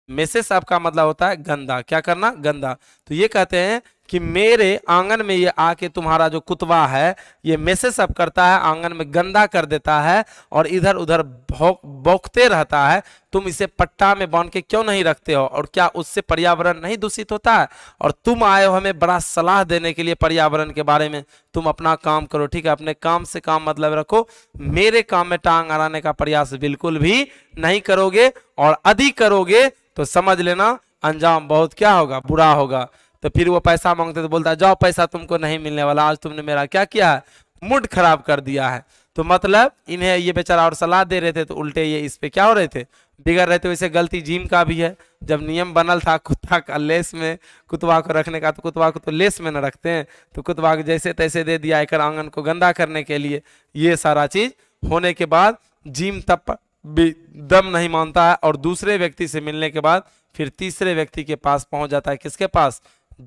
मैसेज अप का मतलब होता है गंदा। क्या करना? गंदा। तो ये कहते हैं कि मेरे आँगन में ये आके तुम्हारा जो कुतवा है, ये मैसेज सब करता है, आँगन में गंदा कर देता है और इधर उधर बौखते रहता है। तुम इसे पट्टा में बाँध के क्यों नहीं रखते हो? और क्या उससे पर्यावरण नहीं दूषित होता है? और तुम आए हो हमें बड़ा सलाह देने के लिए पर्यावरण के बारे में। तुम अपना काम करो, ठीक है? अपने काम से काम मतलब रखो। मेरे काम में टांग अड़ाने का प्रयास बिल्कुल भी नहीं करोगे और अधिक करोगे तो समझ लेना, अंजाम बहुत क्या होगा? बुरा होगा। तो फिर वो पैसा मांगते तो बोलता है जाओ पैसा तुमको नहीं मिलने वाला, आज तुमने मेरा क्या किया है? मूड खराब कर दिया है। तो मतलब इन्हें ये बेचारा और सलाह दे रहे थे तो उल्टे ये इस पे क्या हो रहे थे? बिगड़ रहे थे। वैसे गलती जिम का भी है। जब नियम बनल था कुत्ता का लेस में, कुतवा को रखने का तो कुतवा को तो लेस में न रखते हैं। तो कुतवा को जैसे तैसे दे दिया एक आँगन को गंदा करने के लिए। ये सारा चीज़ होने के बाद जिम तब भी दम नहीं मानता है और दूसरे व्यक्ति से मिलने के बाद फिर तीसरे व्यक्ति के पास पहुँच जाता है। किसके पास?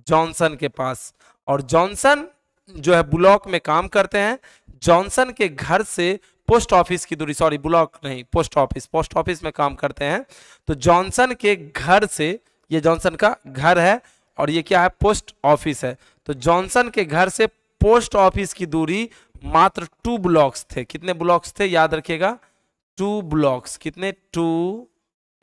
जॉनसन के पास। और जॉनसन जो है ब्लॉक में काम करते हैं। जॉनसन के घर से पोस्ट ऑफ़िस की दूरी, सॉरी, ब्लॉक नहीं, पोस्ट ऑफ़िस पोस्ट ऑफ़िस में काम करते हैं। तो जॉनसन के घर से, ये जॉनसन का घर है और ये क्या है? पोस्ट ऑफ़िस है। तो जॉनसन के घर से पोस्ट ऑफ़िस की दूरी मात्र टू ब्लॉक्स थे। कितने ब्लॉक्स थे? याद रखिएगा, टू ब्लॉक्स। कितने? Two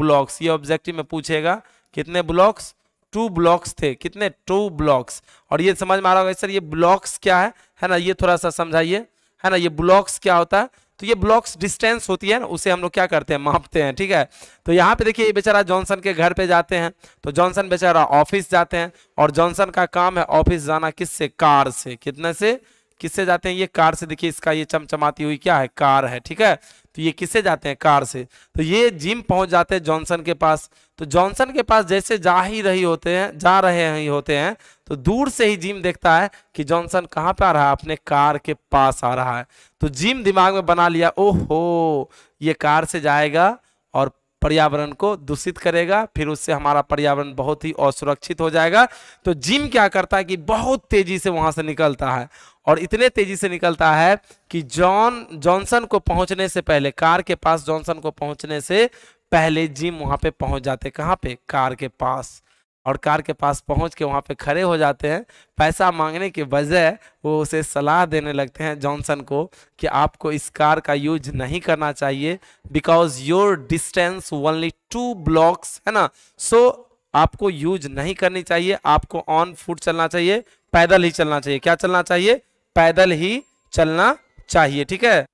blocks. ये ऑब्जेक्टिव में पूछेगा कितने ब्लॉक्स? टू ब्लॉक्स थे। कितने? Two blocks. और ये समझ में आ रहा होगा, सर, ये ब्लॉक्स क्या है? है ना, ये थोड़ा सा समझाइए। है ना, ये ब्लॉक्स क्या होता है? तो ये ब्लॉक्स डिस्टेंस होती है ना, उसे हम लोग क्या करते हैं? मापते हैं, ठीक है? तो यहाँ पे देखिए, ये बेचारा जॉनसन के घर पे जाते हैं। तो जॉनसन बेचारा ऑफ़िस जाते हैं और जॉनसन का काम है ऑफ़िस जाना किससे? कार से। कितने से? किससे जाते हैं? ये कार से। देखिए, इसका ये चमचमाती हुई क्या है? कार है, ठीक है? तो ये किससे जाते हैं? कार से। तो ये जिम पहुँच जाते हैं जॉनसन के पास। तो जॉनसन के पास जैसे जा ही रही होते हैं, जा रहे ही होते हैं तो दूर से ही जिम देखता है कि जॉनसन कहाँ पे आ रहा है? अपने कार के पास आ रहा है। तो जिम दिमाग में बना लिया, ओहो, ये कार से जाएगा और पर्यावरण को दूषित करेगा, फिर उससे हमारा पर्यावरण बहुत ही असुरक्षित हो जाएगा। तो जिम क्या करता है कि बहुत तेज़ी से वहाँ से निकलता है और इतने तेज़ी से निकलता है कि जॉन, जॉनसन को पहुँचने से पहले, कार के पास जॉनसन को पहुँचने से पहले जिम वहाँ पे पहुँच जाते। कहाँ पे? कार के पास। और कार के पास पहुँच के वहाँ पे खड़े हो जाते हैं। पैसा मांगने के बजाय वो उसे सलाह देने लगते हैं जॉनसन को कि आपको इस कार का यूज़ नहीं करना चाहिए because your distance only two blocks है ना? सो so, आपको यूज़ नहीं करनी चाहिए आपको ऑन फुट चलना चाहिए पैदल ही चलना चाहिए। क्या चलना चाहिए? पैदल ही चलना चाहिए ठीक है?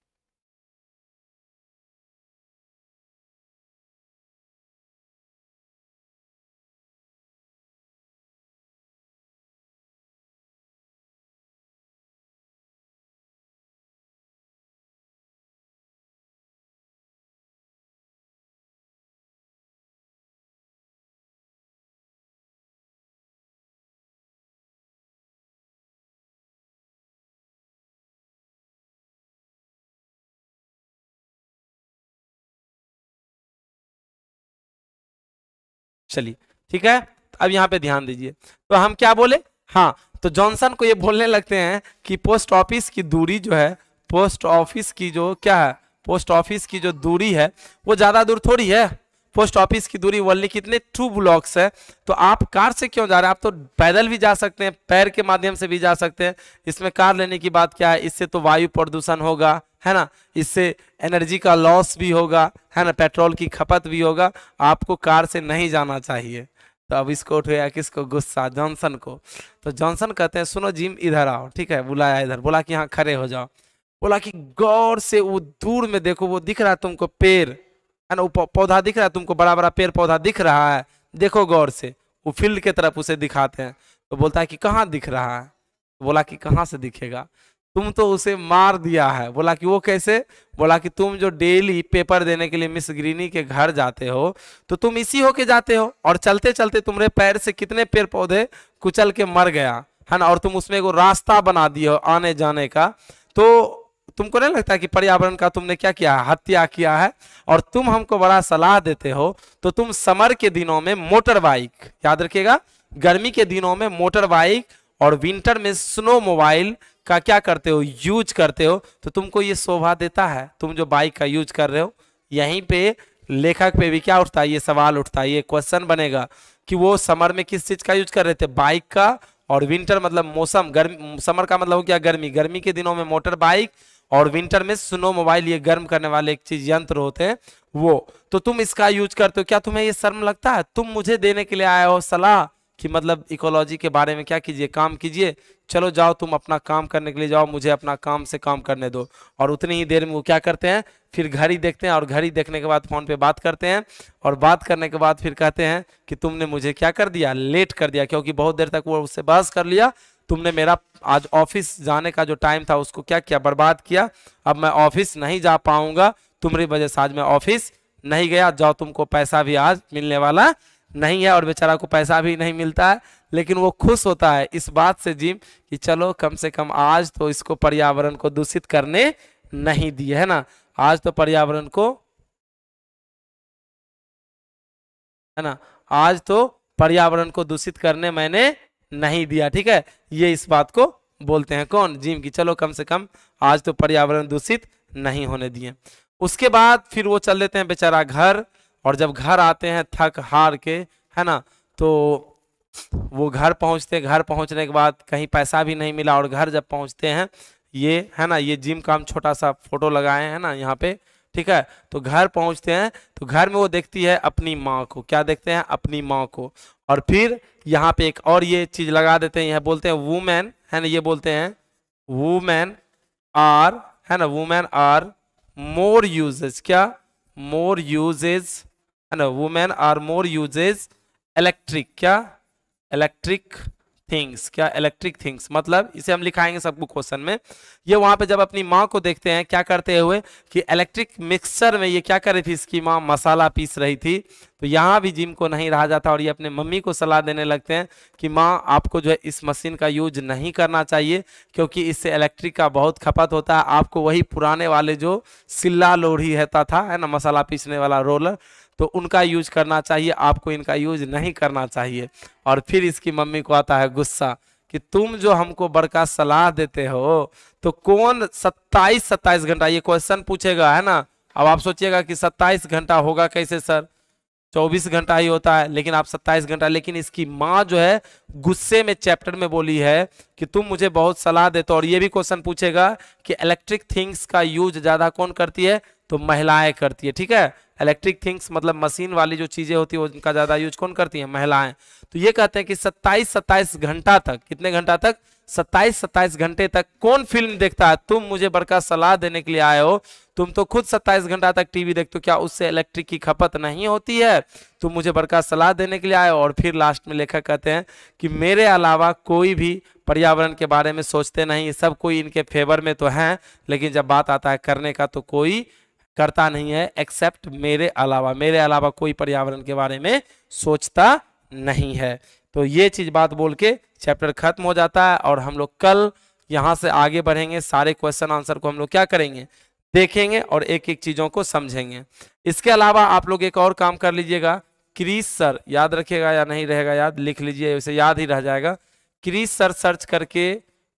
चलिए, ठीक है? अब यहाँ पे ध्यान दीजिए। तो हम क्या बोले? हाँ तो जॉनसन को ये बोलने लगते हैं कि पोस्ट ऑफ़िस की दूरी जो है, पोस्ट ऑफ़िस की जो क्या है, पोस्ट ऑफ़िस की जो दूरी है, वो ज़्यादा दूर थोड़ी है? पोस्ट ऑफ़िस की दूरी वनली कितने टू ब्लॉक्स है तो आप कार से क्यों जा रहे हैं? आप तो पैदल भी जा सकते हैं, पैर के माध्यम से भी जा सकते हैं। इसमें कार लेने की बात क्या है? इससे तो वायु प्रदूषण होगा, है ना? इससे एनर्जी का लॉस भी होगा, है ना? पेट्रोल की खपत भी होगा। आपको कार से नहीं जाना चाहिए। तो अब इसको उठे किसको? गुस्सा, जॉनसन को। तो जॉनसन कहते हैं, सुनो जिम इधर आओ, ठीक है? बुलाया इधर। बोला कि यहाँ खड़े हो जाओ। बोला कि, गौर से वो दूर में देखो, वो दिख रहा है तुमको पेड़। है ना, वो पौधा दिख रहा है, तुमको बड़ा बड़ा पेड़ पौधा दिख रहा है। देखो गौर से, वो फ़ील्ड के तरफ़ उसे दिखाते हैं। तो बोलता है कि कहाँ दिख रहा है? तो बोला कि कहाँ से दिखेगा? तुम तो उसे मार दिया है। बोला कि वो कैसे? बोला कि तुम जो डेली पेपर देने के लिए मिस ग्रीनी के घर जाते हो तो तुम इसी होके जाते हो। और चलते चलते तुम्हारे पैर से कितने पेड़ पौधे कुचल के मर गया, है ना? और तुम उसमें एगो रास्ता बना दिए हो आने जाने का। तो तुमको नहीं लगता कि पर्यावरण का तुमने क्या किया? हत्या किया है और तुम हमको बड़ा सलाह देते हो तो तुम समर के दिनों में मोटर बाइक, याद रखिएगा, गर्मी के दिनों में मोटर बाइक और विंटर में स्नो मोबाइल का क्या करते हो? यूज़ करते हो तो तुमको ये शोभा देता है। तुम जो बाइक का यूज़ कर रहे हो, यहीं पे लेखक पे भी क्या उठता है ये सवाल उठता है ये क्वेश्चन बनेगा कि वो समर में किस चीज़ का यूज़ कर रहे थे? बाइक का और विंटर मतलब मौसम, गर्मी, समर का मतलब हो गया गर्मी। गर्मी के दिनों में मोटर बाइक और विंटर में स्नो मोबाइल ये गर्म करने वाले एक चीज़ यंत्र होते हैं, वो। तो तुम इसका यूज़ करते हो, क्या तुम्हें ये शर्म लगता है? तुम मुझे देने के लिए आए हो सलाह कि मतलब इकोलॉजी के बारे में क्या कीजिए, काम कीजिए। चलो जाओ, तुम अपना काम करने के लिए जाओ, मुझे अपना काम से काम करने दो। और उतनी ही देर में वो क्या करते हैं? फिर घड़ी देखते हैं और घड़ी देखने के बाद फ़ोन पे बात करते हैं। और बात करने के बाद फिर कहते हैं कि तुमने मुझे क्या कर दिया? लेट कर दिया, क्योंकि बहुत देर तक वो उससे बहस कर लिया। तुमने मेरा आज ऑफ़िस जाने का जो टाइम था उसको क्या किया? बर्बाद किया। अब मैं ऑफ़िस नहीं जा पाऊँगा। तुम्हारी वजह से आज मैं ऑफ़िस नहीं गया। जाओ, तुमको पैसा भी आज मिलने वाला नहीं है और बेचारा को पैसा भी नहीं मिलता है। लेकिन वो खुश होता है इस बात से जिम कि चलो, कम से कम आज तो इसको पर्यावरण को दूषित करने नहीं दिए, है ना? आज तो पर्यावरण को, है ना? आज तो पर्यावरण को दूषित करने मैंने नहीं दिया, ठीक है? ये इस बात को बोलते हैं कौन? जिम की, चलो कम से कम आज तो पर्यावरण दूषित नहीं होने दिए। उसके बाद फिर वो चल लेते हैं बेचारा घर, और जब घर आते हैं थक हार के, है ना? तो वो घर पहुँचते, घर पहुँचने के बाद कहीं पैसा भी नहीं मिला, और घर जब पहुँचते हैं, ये, है ना? ये जिम का हम छोटा सा फ़ोटो लगाए हैं ना, यहाँ पे ठीक है? तो घर पहुँचते हैं तो घर में वो देखती है अपनी माँ को। क्या देखते हैं? अपनी माँ को। और फिर यहाँ पे एक और ये चीज़ लगा देते हैं, यह बोलते हैं वुमेन है ना, ये बोलते हैं वुमेन आर है ना वुमेन आर मोर यूजेज क्या? मोर यूजेज है ना women are more usages electric क्या? इलेक्ट्रिक थिंग्स क्या इलेक्ट्रिक थिंग्स मतलब इसे हम लिखाएँगे सबको क्वेश्चन में। ये वहाँ पे जब अपनी माँ को देखते हैं, क्या करते हुए कि इलेक्ट्रिक मिक्सचर में ये क्या कर रही थी, इसकी माँ मसाला पीस रही थी। तो यहाँ भी जिम को नहीं रहा जाता और ये अपने मम्मी को सलाह देने लगते हैं कि माँ, आपको जो है इस मशीन का यूज़ नहीं करना चाहिए, क्योंकि इससे इलेक्ट्रिक का बहुत खपत होता है। आपको वही पुराने वाले जो सिल्ला लोढ़ी रहता था, है ना, मसाला पीसने वाला रोलर तो उनका यूज़ करना चाहिए, आपको इनका यूज़ नहीं करना चाहिए। और फिर इसकी मम्मी को आता है गुस्सा कि तुम जो हमको बड़का सलाह देते हो तो कौन 27 27 घंटा, ये क्वेश्चन पूछेगा, है ना? अब आप सोचिएगा कि 27 घंटा होगा कैसे, सर? 24 घंटा ही होता है, लेकिन आप 27 घंटा, लेकिन इसकी माँ जो है गुस्से में चैप्टर में बोली है कि तुम मुझे बहुत सलाह देते हो और ये भी क्वेश्चन पूछेगा कि इलेक्ट्रिक थिंग्स का यूज़ ज़्यादा कौन करती है? तो महिलाएँ करती है, ठीक है? इलेक्ट्रिक थिंग्स मतलब मशीन वाली जो चीज़ें होती है उनका ज़्यादा यूज़ कौन करती हैं? महिलाएँ। तो ये कहते हैं कि 27 27 घंटा तक, कितने घंटा तक? 27 27 घंटे तक कौन फ़िल्म देखता है? तुम मुझे बड़का सलाह देने के लिए आए हो। तुम तो खुद 27 घंटा तक टीवी देखते हो, क्या उससे इलेक्ट्रिक की खपत नहीं होती है? तुम मुझे बड़का सलाह देने के लिए आए हो। और फिर लास्ट में लेखक कहते हैं कि मेरे अलावा कोई भी पर्यावरण के बारे में सोचते नहीं, सब कोई इनके फेवर में तो हैं, लेकिन जब बात आता है करने का तो कोई करता नहीं है एक्सेप्ट मेरे अलावा मेरे अलावा कोई पर्यावरण के बारे में सोचता नहीं है। तो ये चीज़ बात बोल के चैप्टर खत्म हो जाता है और हम लोग कल यहाँ से आगे बढ़ेंगे, सारे क्वेश्चन आंसर को हम लोग क्या करेंगे? देखेंगे और एक एक चीज़ों को समझेंगे। इसके अलावा आप लोग एक और काम कर लीजिएगा क्रीज सर याद रखिएगा या नहीं रहेगा याद, लिख लीजिए, उसे याद ही रह जाएगा। क्रीज सर सर्च करके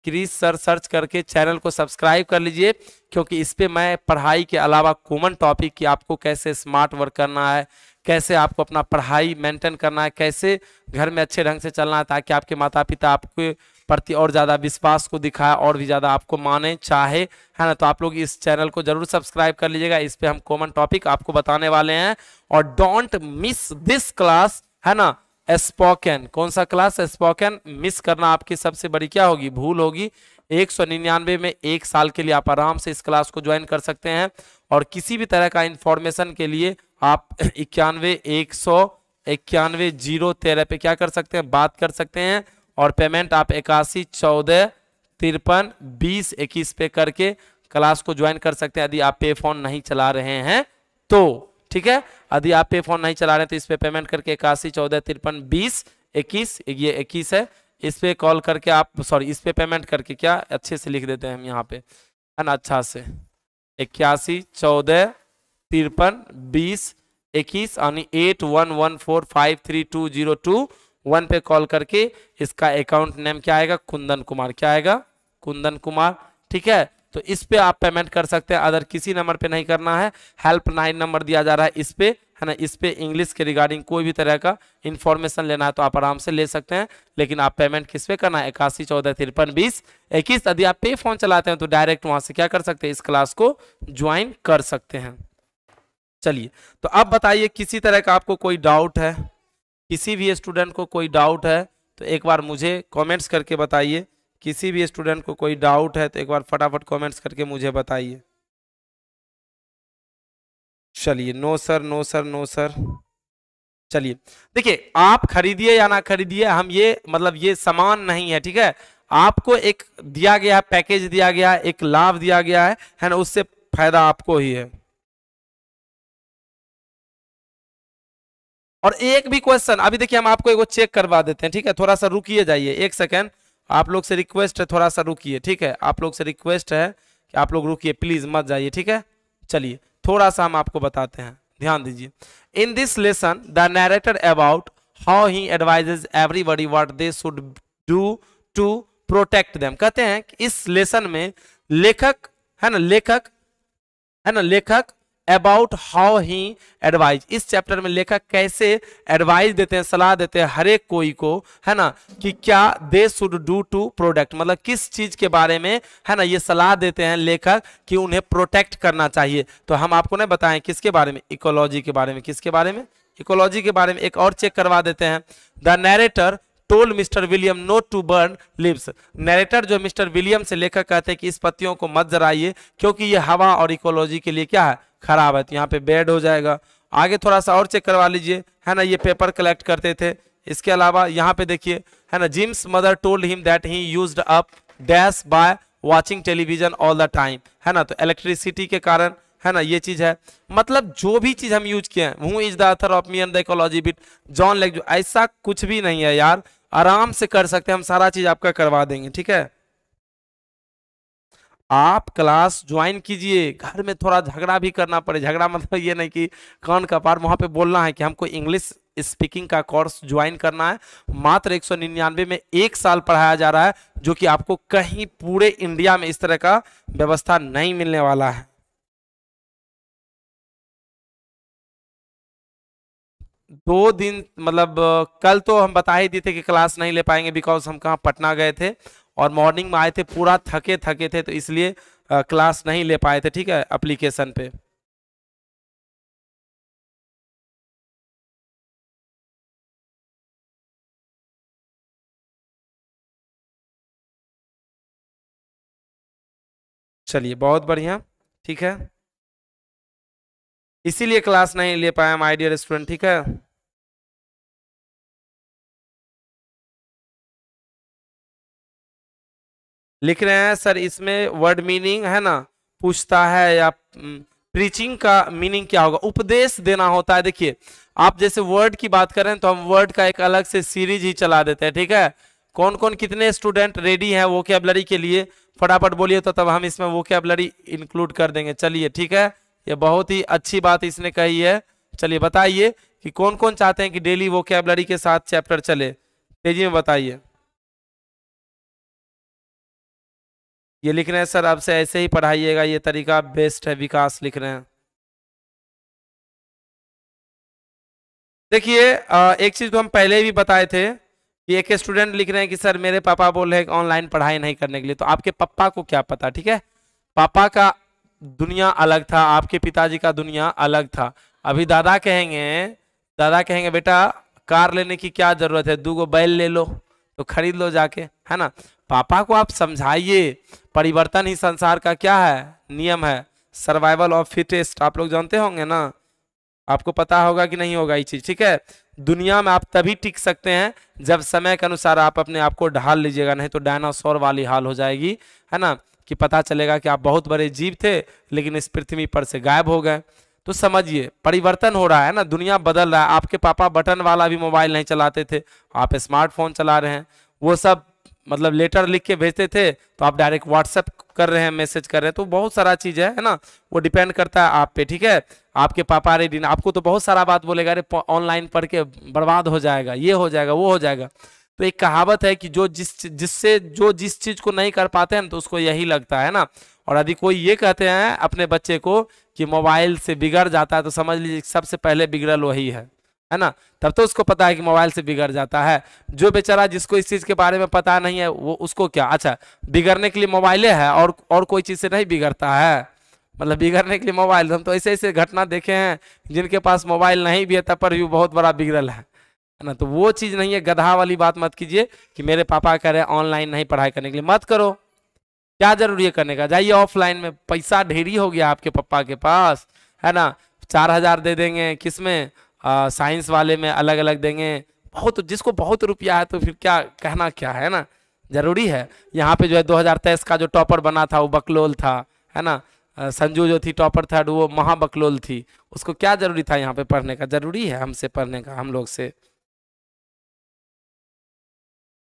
क्रीज सर सर्च करके चैनल को सब्सक्राइब कर लीजिए, क्योंकि इस पर मैं पढ़ाई के अलावा कॉमन टॉपिक की आपको कैसे स्मार्ट वर्क करना है, कैसे आपको अपना पढ़ाई मेंटेन करना है, कैसे घर में अच्छे ढंग से चलना है, ताकि आपके माता पिता आपके प्रति और ज़्यादा विश्वास को दिखाए और भी ज़्यादा आपको माने, चाहे, है ना? तो आप लोग इस चैनल को ज़रूर सब्सक्राइब कर लीजिएगा। इस पे हम कॉमन टॉपिक आपको बताने वाले हैं। और डोंट मिस दिस क्लास है ना? स्पोकन कौन सा क्लास स्पोकन मिस करना आपकी सबसे बड़ी क्या होगी? भूल होगी। एक सौ निन्यानवे में एक साल के लिए आप आराम से इस क्लास को ज्वाइन कर सकते हैं। और किसी भी तरह का इंफॉर्मेशन के लिए आप इक्यानवे, एक सौ, इक्यानवे, ज़ीरो, तेरह पे क्या कर सकते हैं? बात कर सकते हैं। और पेमेंट आप इक्यासी, चौदह, तिरपन, बीस, इक्कीस पे करके क्लास को ज्वाइन कर सकते हैं। यदि आप पे फ़ोन नहीं चला रहे हैं तो ठीक है? यदि आप पे फ़ोन नहीं चला रहे तो इस पे पेमेंट करके इक्यासी, चौदह, तिरपन, बीस, इक्कीस, ये इक्कीस है। इस पे कॉल करके आप सॉरी इस पे पेमेंट करके क्या अच्छे से लिख देते हैं हम यहाँ पे। है ना? अच्छा से। इक्यासी, चौदह, तिरपन, बीस, इक्कीस, यानी eight one one four five three two zero two one पे कॉल करके इसका अकाउंट नेम क्या आएगा? कुंदन कुमार। क्या आएगा? कुंदन कुमार। ठीक है? तो इस पे आप पेमेंट कर सकते हैं। अदर किसी नंबर पे नहीं करना है हेल्प नाइन नंबर दिया जा रहा है इस पे, है ना, इस पे इंग्लिश के रिगार्डिंग कोई भी तरह का इन्फॉर्मेशन लेना है तो आप आराम से ले सकते हैं। लेकिन आप पेमेंट किस पे करना है? इक्यासी, चौदह, तिरपन, बीस, इक्कीस, यदि आप पे फ़ोन चलाते हैं तो डायरेक्ट वहाँ से क्या कर सकते हैं? इस क्लास को ज्वाइन कर सकते हैं। चलिए तो अब बताइए किसी तरह का आपको कोई डाउट है? किसी भी स्टूडेंट को कोई डाउट है? तो एक बार मुझे कमेंट्स करके बताइए। किसी भी स्टूडेंट को कोई डाउट है तो एक बार फटाफट कमेंट्स करके मुझे बताइए। चलिए no sir no sir no sir चलिए, देखिए, आप खरीदिए या ना खरीदिए, हम ये मतलब ये सामान नहीं है, ठीक है? आपको एक दिया गया पैकेज दिया गया है एक लाभ दिया गया है है ना, उससे फ़ायदा आपको ही है। और एक भी क्वेश्चन अभी देखिए हम आपको एक चेक करवा देते हैं, ठीक है? थोड़ा सा रुकिए जाइए, एक सेकेंड आप लोग से रिक्वेस्ट है थोड़ा सा रुकिए, ठीक है? आप लोग से रिक्वेस्ट है कि आप लोग रुकिए प्लीज़ मत जाइए, ठीक है? चलिए थोड़ा सा हम आपको बताते हैं। ध्यान दीजिए। In this lesson the narrator about how he advises everybody what they should do to protect them कहते हैं कि इस लेसन में लेखक, है ना, लेखक, है ना, लेखक अबाउट हाउ ही एडवाइज इस चैप्टर में लेखक कैसे एडवाइस देते हैं, सलाह देते हैं हर एक कोई को, है ना, कि क्या they should do to product मतलब किस चीज़ के बारे में, है ना, ये सलाह देते हैं लेखक कि उन्हें प्रोटेक्ट करना चाहिए। तो हम आपको नहीं बताएँ किसके बारे में? इकोलॉजी के बारे में। किसके बारे में? इकोलॉजी के बारे में एक और चेक करवा देते हैं। The narrator told mister William not to burn lips narrator जो मिस्टर विलियम से लेखक कहते हैं कि इस पत्तियों को मत जराइए, क्योंकि ये हवा और इकोलॉजी के लिए क्या है? खराब है तो यहाँ पे बेड हो जाएगा। आगे थोड़ा सा और चेक करवा लीजिए। है ना, ये पेपर कलेक्ट करते थे। इसके अलावा यहाँ पे देखिए, है ना Jim's mother told him that he use up dash by watching television all the time है ना तो इलेक्ट्रिसिटी के कारण, है ना, ये चीज़ है। मतलब जो भी चीज़ हम यूज़ किए हैं, who is the author of me and the bit John leg ऐसा कुछ भी नहीं है यार। आराम से कर सकते हैं, हम सारा चीज़ आपका करवा देंगे, ठीक है? आप क्लास ज्वाइन कीजिए। घर में थोड़ा झगड़ा भी करना पड़े। झगड़ा मतलब ये नहीं कि कान का पार वहाँ पे बोलना है कि हमको इंग्लिश स्पीकिंग का कोर्स ज्वाइन करना है। मात्र एक सौ निन्यानवे में एक साल पढ़ाया जा रहा है, जो कि आपको कहीं पूरे इंडिया में इस तरह का व्यवस्था नहीं मिलने वाला है। दो दिन मतलब कल तो हम बता ही दिए थे कि क्लास नहीं ले पाएँगे बिकॉज़ हम कहाँ पटना गए थे। और मॉर्निंग में आए थे, पूरा थके थके थे तो इसलिए क्लास नहीं ले पाए थे, ठीक है अप्लीकेशन पे। चलिए, बहुत बढ़िया, ठीक है। इसीलिए क्लास नहीं ले पाए माय डियर स्टूडेंट ठीक है। लिख रहे हैं, सर, इसमें वर्ड मीनिंग है ना? पूछता है या प्रीचिंग का मीनिंग क्या होगा? उपदेश देना होता है। देखिए, आप जैसे वर्ड की बात करें तो हम वर्ड का एक अलग से सीरीज़ ही चला देते हैं, ठीक है? कौन कौन कितने स्टूडेंट रेडी हैं वो कैबलरी के लिए? फटाफट बोलिए तो तब हम इसमें वो कैबलरी इंक्लूड कर देंगे। चलिए, ठीक है? ये बहुत ही अच्छी बात इसने कही है। चलिए, बताइए कि कौन कौन चाहते हैं कि डेली वो कैबलरी के साथ चैप्टर चले? तेज़ी में बताइए। ये लिख रहे हैं, सर, आपसे ऐसे ही पढ़ाइएगा, ये तरीका बेस्ट है, विकास लिख रहे हैं। देखिए एक चीज़ तो हम पहले भी बताए थे कि एक स्टूडेंट लिख रहे हैं कि, सर, मेरे पापा बोल रहे हैं ऑनलाइन पढ़ाई नहीं करने के लिए। तो आपके पापा को क्या पता, ठीक है? पापा का दुनिया अलग था, आपके पिताजी का दुनिया अलग था। अभी दादा कहेंगे दादा कहेंगे, बेटा, कार लेने की क्या ज़रूरत है? दो गो बैल ले लो तो खरीद लो जाके, है ना? पापा को आप समझाइए, परिवर्तन ही संसार का क्या है? नियम है। सर्वाइवल ऑफ़ फिटेस्ट आप लोग जानते होंगे ना? आपको पता होगा कि नहीं होगा ये चीज़, ठीक है? दुनिया में आप तभी टिक सकते हैं जब समय के अनुसार आप अपने आप को ढाल लीजिएगा, नहीं तो डायनासोर वाली हाल हो जाएगी, है ना? कि पता चलेगा कि आप बहुत बड़े जीव थे, लेकिन इस पृथ्वी पर से गायब हो गए। तो समझिए, परिवर्तन हो रहा है ना? दुनिया बदल रहा है। आपके पापा बटन वाला भी मोबाइल नहीं चलाते थे, आप स्मार्टफ़ोन चला रहे हैं। वो सब मतलब लेटर लिख के भेजते थे तो आप डायरेक्ट व्हाट्सएप कर रहे हैं मैसेज कर रहे हैं तो बहुत सारा चीज़ है है ना? वो डिपेंड करता है आप पे, ठीक है? आपके पापा, अरे, दिन, आपको तो बहुत सारा बात बोलेगा, अरे ऑनलाइन पढ़ के बर्बाद हो जाएगा, ये हो जाएगा, वो हो जाएगा। तो एक कहावत है कि जो जिस, जिससे, जो जिस चीज़ को नहीं कर पाते हैं तो उसको यही लगता है ना? और यदि कोई ये कहते हैं अपने बच्चे को कि मोबाइल से बिगड़ जाता है तो समझ लीजिए सबसे पहले बिगड़ल वही है। है ना? तब तो उसको पता है कि मोबाइल से बिगड़ जाता है। जो बेचारा जिसको इस चीज़ के बारे में पता नहीं है, वो उसको क्या? अच्छा बिगड़ने के लिए मोबाइले है और और कोई चीज़ से नहीं बिगड़ता है। मतलब बिगड़ने के लिए मोबाइल, हम तो ऐसे ऐसे घटना देखे हैं, जिनके पास मोबाइल नहीं भी है, तब पर भी बहुत बड़ा बिगड़ल है। ना? तो वो चीज़ नहीं है, गधा वाली बात मत कीजिए कि मेरे पापा कह रहे ऑनलाइन नहीं पढ़ाई करने के लिए मत करो। क्या ज़रूरी है करने का? जाइए ऑफलाइन में, पैसा ढेरी हो गया आपके पापा के पास। है ना? चार हज़ार दे देंगे किसमें साइंस वाले में अलग अलग देंगे। बहुत, जिसको बहुत रुपया है तो फिर क्या कहना क्या है ना? ज़रूरी है। यहाँ पे जो है 2023 का जो टॉपर बना था, वो बकलोल था, है ना? संजू जो थी टॉपर था, वो महाबकलोल थी। उसको क्या ज़रूरी था यहाँ पे पढ़ने का? ज़रूरी है हमसे पढ़ने का, हम लोग से।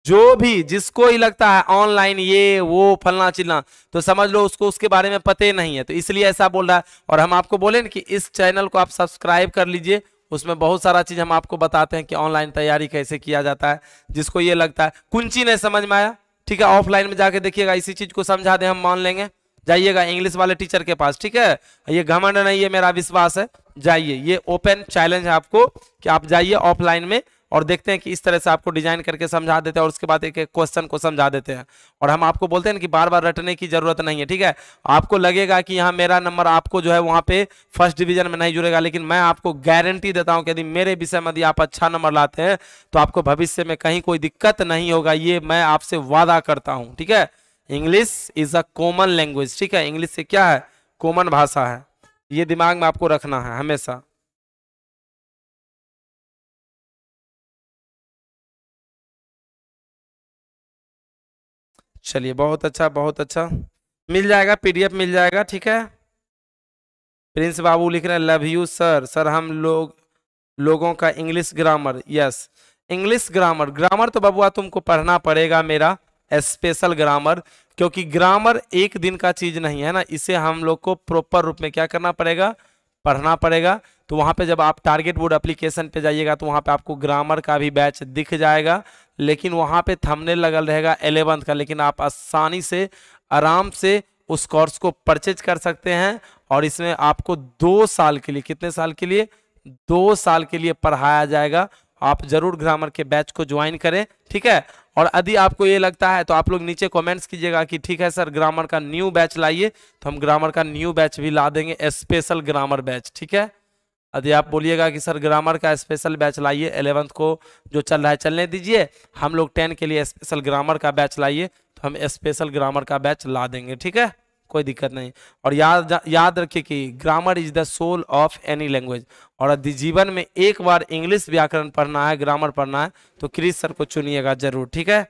जो भी, जिसको ही लगता है, ऑनलाइन ये, वो, फलना चिलना तो समझ लो उसको, उसके बारे में पते नहीं है। तो इसलिए ऐसा बोल रहा है। और हम आपको बोले कि इस चैनल को आप सब्सक्राइब कर लीजिए उसमें बहुत सारा चीज़ हम आपको बताते हैं कि ऑनलाइन तैयारी कैसे किया जाता है, जिसको ये लगता है। कुंची नहीं समझ में आया? ठीक है, ऑफलाइन में जाके देखिएगा, इसी चीज़ को समझा दे, हम मान लेंगे। जाइएगा, इंग्लिश वाले टीचर के पास, ठीक है? ये घमंड नहीं है, मेरा विश्वास है। जाइए, ये ओपन चैलेंज है आपको कि आप जाइए ऑफलाइन में और देखते हैं कि इस तरह से आपको डिज़ाइन करके समझा देते हैं और उसके बाद एक एक क्वेश्चन को समझा देते हैं। और हम आपको बोलते हैं कि बार बार रटने की ज़रूरत नहीं है, ठीक है? आपको लगेगा कि यहाँ मेरा नंबर आपको जो है वहाँ पे फ़र्स्ट डिवीज़न में नहीं जुड़ेगा, लेकिन मैं आपको गारंटी देता हूँ कि यदि मेरे विषय में यदि आप अच्छा नंबर लाते हैं तो आपको भविष्य में कहीं कोई दिक्कत नहीं होगा, ये मैं आपसे वादा करता हूँ, ठीक है? English is a common language ठीक है? इंग्लिश से क्या है? कॉमन भाषा है। ये दिमाग में आपको रखना है, हमेशा। चलिए, बहुत अच्छा बहुत अच्छा। मिल जाएगा पीडीएफ मिल जाएगा, ठीक है? प्रिंस बाबू लिख रहे हैं, लव यू, सर। सर, हम लोग, लोगों का English grammar, yes. English grammar grammar तो बबुआ तुमको पढ़ना पड़ेगा मेरा, स्पेशल ग्रामर, क्योंकि ग्रामर एक दिन का चीज़ नहीं है ना, इसे हम लोग को प्रॉपर रूप में क्या करना पड़ेगा? पढ़ना पड़ेगा। तो वहाँ पे जब आप टारगेट बोर्ड एप्लीकेशन पे जाइएगा तो वहाँ पे आपको ग्रामर का भी बैच दिख जाएगा। लेकिन वहाँ पे थंबनेल लगल रहेगा एलेवंथ का, लेकिन आप आसानी से, आराम से उस कोर्स को परचेज कर सकते हैं और इसमें आपको दो साल के लिए, कितने साल के लिए? दो साल के लिए पढ़ाया जाएगा। आप ज़रूर ग्रामर के बैच को ज्वाइन करें, ठीक है? और यदि आपको ये लगता है तो आप लोग नीचे कमेंट्स कीजिएगा कि ठीक है सर, ग्रामर का न्यू बैच लाइए तो हम ग्रामर का न्यू बैच भी ला देंगे स्पेशल ग्रामर बैच ठीक है? यदि आप बोलिएगा कि सर ग्रामर का स्पेशल बैच लाइए एलेवंथ को जो चल रहा है चलने दीजिए। हम लोग टेन के लिए स्पेशल ग्रामर का बैच लाइए तो हम स्पेशल ग्रामर का बैच ला देंगे, ठीक है? कोई दिक्कत नहीं। और याद याद रखिए कि grammar is the soul of any language और यदि जीवन में एक बार इंग्लिश व्याकरण पढ़ना है ग्रामर पढ़ना है तो क्रिस सर को चुनिएगा ज़रूर, ठीक है?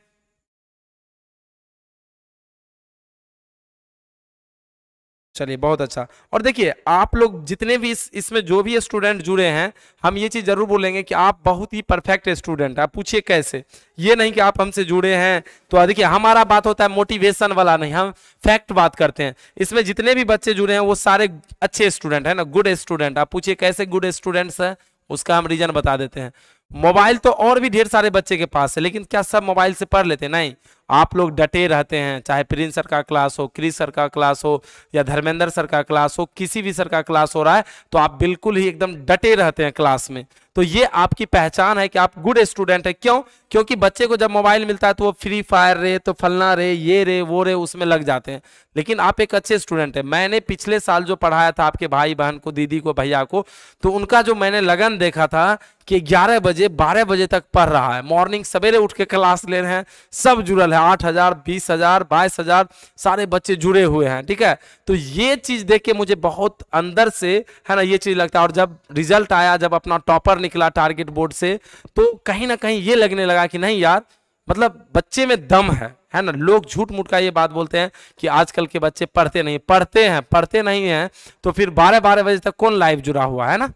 चलिए, बहुत अच्छा। और देखिए, आप लोग जितने भी इस, इसमें जो भी स्टूडेंट जुड़े हैं, हम ये चीज़ ज़रूर बोलेंगे कि आप बहुत ही परफेक्ट स्टूडेंट आप पूछिए कैसे? ये नहीं कि आप हमसे जुड़े हैं तो देखिए, हमारा बात होता है मोटिवेशन वाला नहीं, हम फैक्ट बात करते हैं। इसमें जितने भी बच्चे जुड़े हैं, वो सारे अच्छे स्टूडेंट है ना गुड स्टूडेंट आप पूछिए कैसे गुड स्टूडेंट्स हैं, उसका हम रीजन बता देते हैं। मोबाइल तो और भी ढेर सारे बच्चे के पास है, लेकिन क्या सब मोबाइल से पढ़ लेते हैं? नहीं। आप लोग डटे रहते हैं, चाहे प्रिंस सर का क्लास हो, क्रिस सर का क्लास हो, या धर्मेंद्र सर का क्लास हो, किसी भी सर का क्लास हो रहा है तो आप बिल्कुल ही एकदम डटे रहते हैं क्लास में। तो ये आपकी पहचान है कि आप गुड स्टूडेंट है। क्यों? क्योंकि बच्चे को जब मोबाइल मिलता है तो वो फ्री फायर रे तो फलना रे, ये रे, वो रे, उसमें लग जाते हैं। लेकिन आप एक अच्छे स्टूडेंट है। मैंने पिछले साल जो पढ़ाया था आपके भाई बहन को, दीदी को, भैया को तो उनका जो मैंने लगन देखा था कि 11 बजे 12 बजे तक पढ़ रहा है। मॉर्निंग सवेरे उठ के क्लास ले रहे हैं, सब जुड़ल है। आठ हज़ार, बीस हज़ार, बाईस हज़ार, सारे बच्चे जुड़े हुए हैं, ठीक है? तो ये चीज़ देख के मुझे बहुत अंदर से, है ना, ये चीज़ लगता है। और जब रिज़ल्ट आया, जब अपना टॉपर निकला टारगेट बोर्ड से तो कहीं ना कहीं ये लगने लगा कि नहीं यार मतलब बच्चे में दम है है ना? लोग झूठ मूठ का ये बात बोलते हैं कि आजकल के बच्चे पढ़ते नहीं, पढ़ते हैं, पढ़ते नहीं हैं तो फिर बारह बारह बजे तक कौन लाइव जुड़ा हुआ, है ना?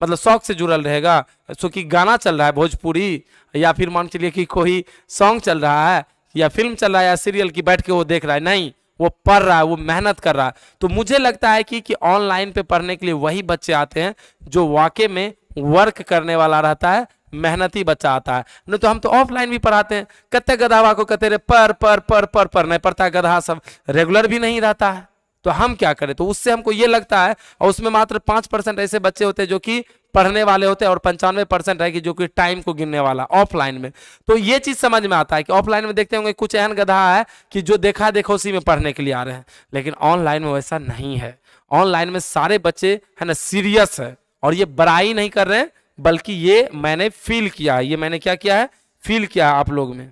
मतलब शौक से जुड़ल रहेगा सो कि गाना चल रहा है भोजपुरी, या फिर मान के लिए कि कोई सॉन्ग चल रहा है या फ़िल्म चल रहा है या सीरियल की बैठ के वो देख रहा है, नहीं, वो पढ़ रहा है, वो मेहनत कर रहा है। तो मुझे लगता है कि कि ऑनलाइन पे पढ़ने के लिए वही बच्चे आते हैं जो वाकई में वर्क करने वाला रहता है, मेहनती बच्चा आता है। नहीं तो हम तो ऑफलाइन भी पढ़ाते हैं, कत्ते गधावा को कहते रहे पर पर पर पर पर नहीं पढ़ता गधा सब रेगुलर भी नहीं रहता है। तो हम क्या करें? तो उससे हमको ये लगता है, और उसमें मात्र पाँच परसेंट ऐसे बच्चे होते हैं जो कि पढ़ने वाले होते हैं और पंचानवे परसेंट कि जो कि टाइम को गिनने वाला ऑफलाइन में। तो ये चीज़ समझ में आता है कि ऑफलाइन में देखते होंगे कुछ एहन गधा है कि जो देखा देखो उसी में पढ़ने के लिए आ रहे हैं। लेकिन ऑनलाइन में वैसा नहीं है। ऑनलाइन में सारे बच्चे है ना सीरियस है और ये बड़ाई नहीं कर रहे हैं, बल्कि ये मैंने फील किया है। ये मैंने क्या किया है? फील किया है आप लोग में।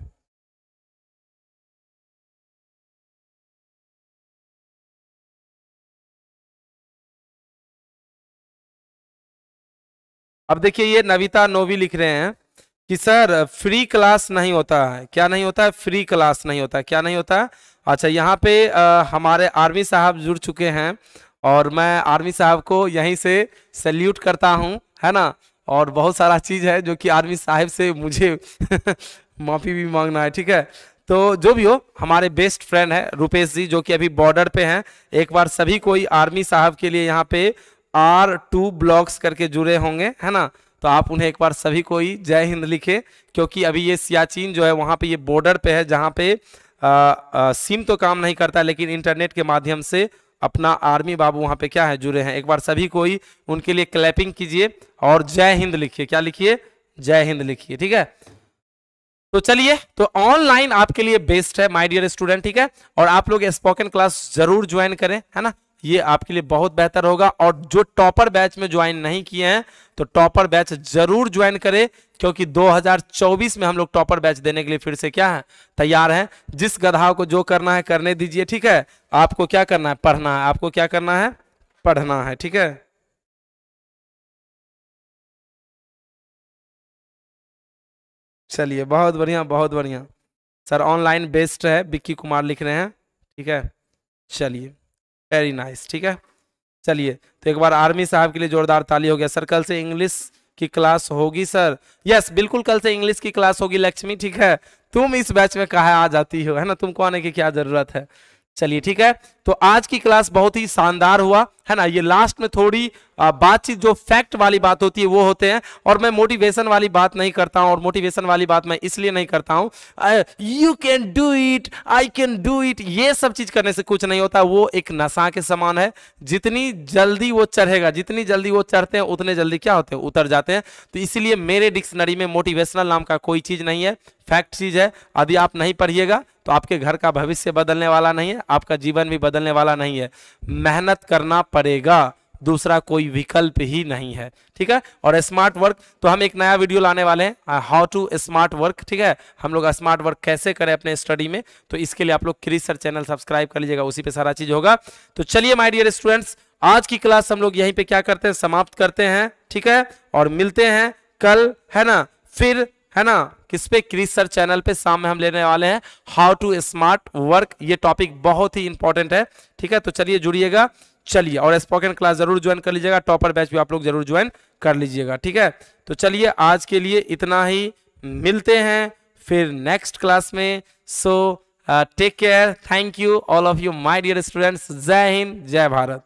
अब देखिए ये नविता नोवी लिख रहे हैं कि सर फ्री क्लास नहीं होता है। क्या नहीं होता है? फ्री क्लास नहीं होता है। क्या नहीं होता है? अच्छा यहाँ पे आ, हमारे आर्मी साहब जुड़ चुके हैं और मैं आर्मी साहब को यहीं से सल्यूट करता हूँ है ना? और बहुत सारा चीज़ है जो कि आर्मी साहब से मुझे माफ़ी भी मांगना है ठीक है? तो जो भी हो हमारे बेस्ट फ्रेंड है रुपेश जी जो कि अभी बॉर्डर पे हैं। एक बार सभी कोई आर्मी साहब के लिए यहाँ पे आर टू ब्लॉक्स करके जुड़े होंगे है ना? तो आप उन्हें एक बार सभी को ही जय हिंद लिखे क्योंकि अभी ये सियाचिन जो है वहाँ पे ये बॉर्डर पे है जहाँ पे आ, आ, सिम तो काम नहीं करता लेकिन इंटरनेट के माध्यम से अपना आर्मी बाबू वहाँ पे क्या है जुड़े हैं। एक बार सभी को ही उनके लिए क्लैपिंग कीजिए और जय हिंद लिखिए। क्या लिखिए? जय हिंद लिखिए ठीक है? तो चलिए तो ऑनलाइन आपके लिए बेस्ट है माय डियर स्टूडेंट ठीक है? और आप लोग स्पोकन क्लास ज़रूर ज्वाइन करें है ना? ये आपके लिए बहुत बेहतर होगा। और जो टॉपर बैच में ज्वाइन नहीं किए हैं तो टॉपर बैच ज़रूर ज्वाइन करें, क्योंकि 2024 में हम लोग टॉपर बैच देने के लिए फिर से क्या है, तैयार हैं। जिस गधा को जो करना है, करने दीजिए, ठीक है? आपको क्या करना है? पढ़ना है। आपको क्या करना है? पढ़ना है, ठीक है? चलिए, बहुत बढ़िया बहुत बढ़िया। सर, ऑनलाइन बेस्ट है, बिक्की कुमार लिख रहे हैं, ठीक है? चलिए। वेरी नाइस ठीक है? चलिए तो एक बार आर्मी साहब के लिए जोरदार ताली हो गया। सर, कल से इंग्लिश की क्लास होगी, सर? यस बिल्कुल कल से इंग्लिश की क्लास होगी, लक्ष्मी, ठीक है? तुम इस बैच में कहा आ जाती हो, है ना? तुमको आने की क्या ज़रूरत है? चलिए, ठीक है? तो आज की क्लास बहुत ही शानदार हुआ, है ना? ये लास्ट में थोड़ी बातचीत जो फैक्ट वाली बात होती है वो होते हैं और मैं मोटिवेशन वाली बात नहीं करता हूँ और मोटिवेशन वाली बात मैं इसलिए नहीं करता हूँ। You can do it I can do it ये सब चीज़ करने से कुछ नहीं होता, वो एक नशा के समान है। जितनी जल्दी वो चढ़ेगा, जितनी जल्दी वो चढ़ते हैं, उतने जल्दी क्या होते हैं? उतर जाते हैं। तो इसीलिए मेरे डिक्शनरी में मोटिवेशनल नाम का कोई चीज़ नहीं है, फैक्ट चीज़ है। यदि आप नहीं पढ़िएगा तो आपके घर का भविष्य बदलने वाला नहीं है, आपका जीवन भी बदलने वाला नहीं है। मेहनत करना पड़ेगा। दूसरा कोई विकल्प ही नहीं है, ठीक है? और स्मार्ट वर्क तो हम एक नया वीडियो लाने वाले हैं हाउ टू स्मार्ट वर्क ठीक है? हम लोग स्मार्ट वर्क कैसे करें अपने स्टडी में? तो इसके लिए आप लोग क्रिस सर चैनल सब्सक्राइब कर लीजिएगा, उसी पे सारा चीज़ होगा। तो चलिए माय डियर स्टूडेंट्स आज की क्लास हम लोग यहीं पे क्या करते हैं? समाप्त करते हैं, ठीक है? और मिलते हैं कल, है ना? फिर, है ना? किस पे? क्रिस सर चैनल पे शाम में हम लेने वाले हैं हाउ टू स्मार्ट वर्क ये टॉपिक बहुत ही इंपॉर्टेंट है, ठीक है? तो चलिए जुड़िएगा। चलिए, और स्पोकन क्लास ज़रूर ज्वाइन कर लीजिएगा टॉपर बैच भी आप लोग ज़रूर ज्वाइन कर लीजिएगा, ठीक है? तो चलिए, आज के लिए इतना ही, मिलते हैं फिर नेक्स्ट क्लास में। So take care thank you all of you my dear students Jai Hind, Jai Bharat.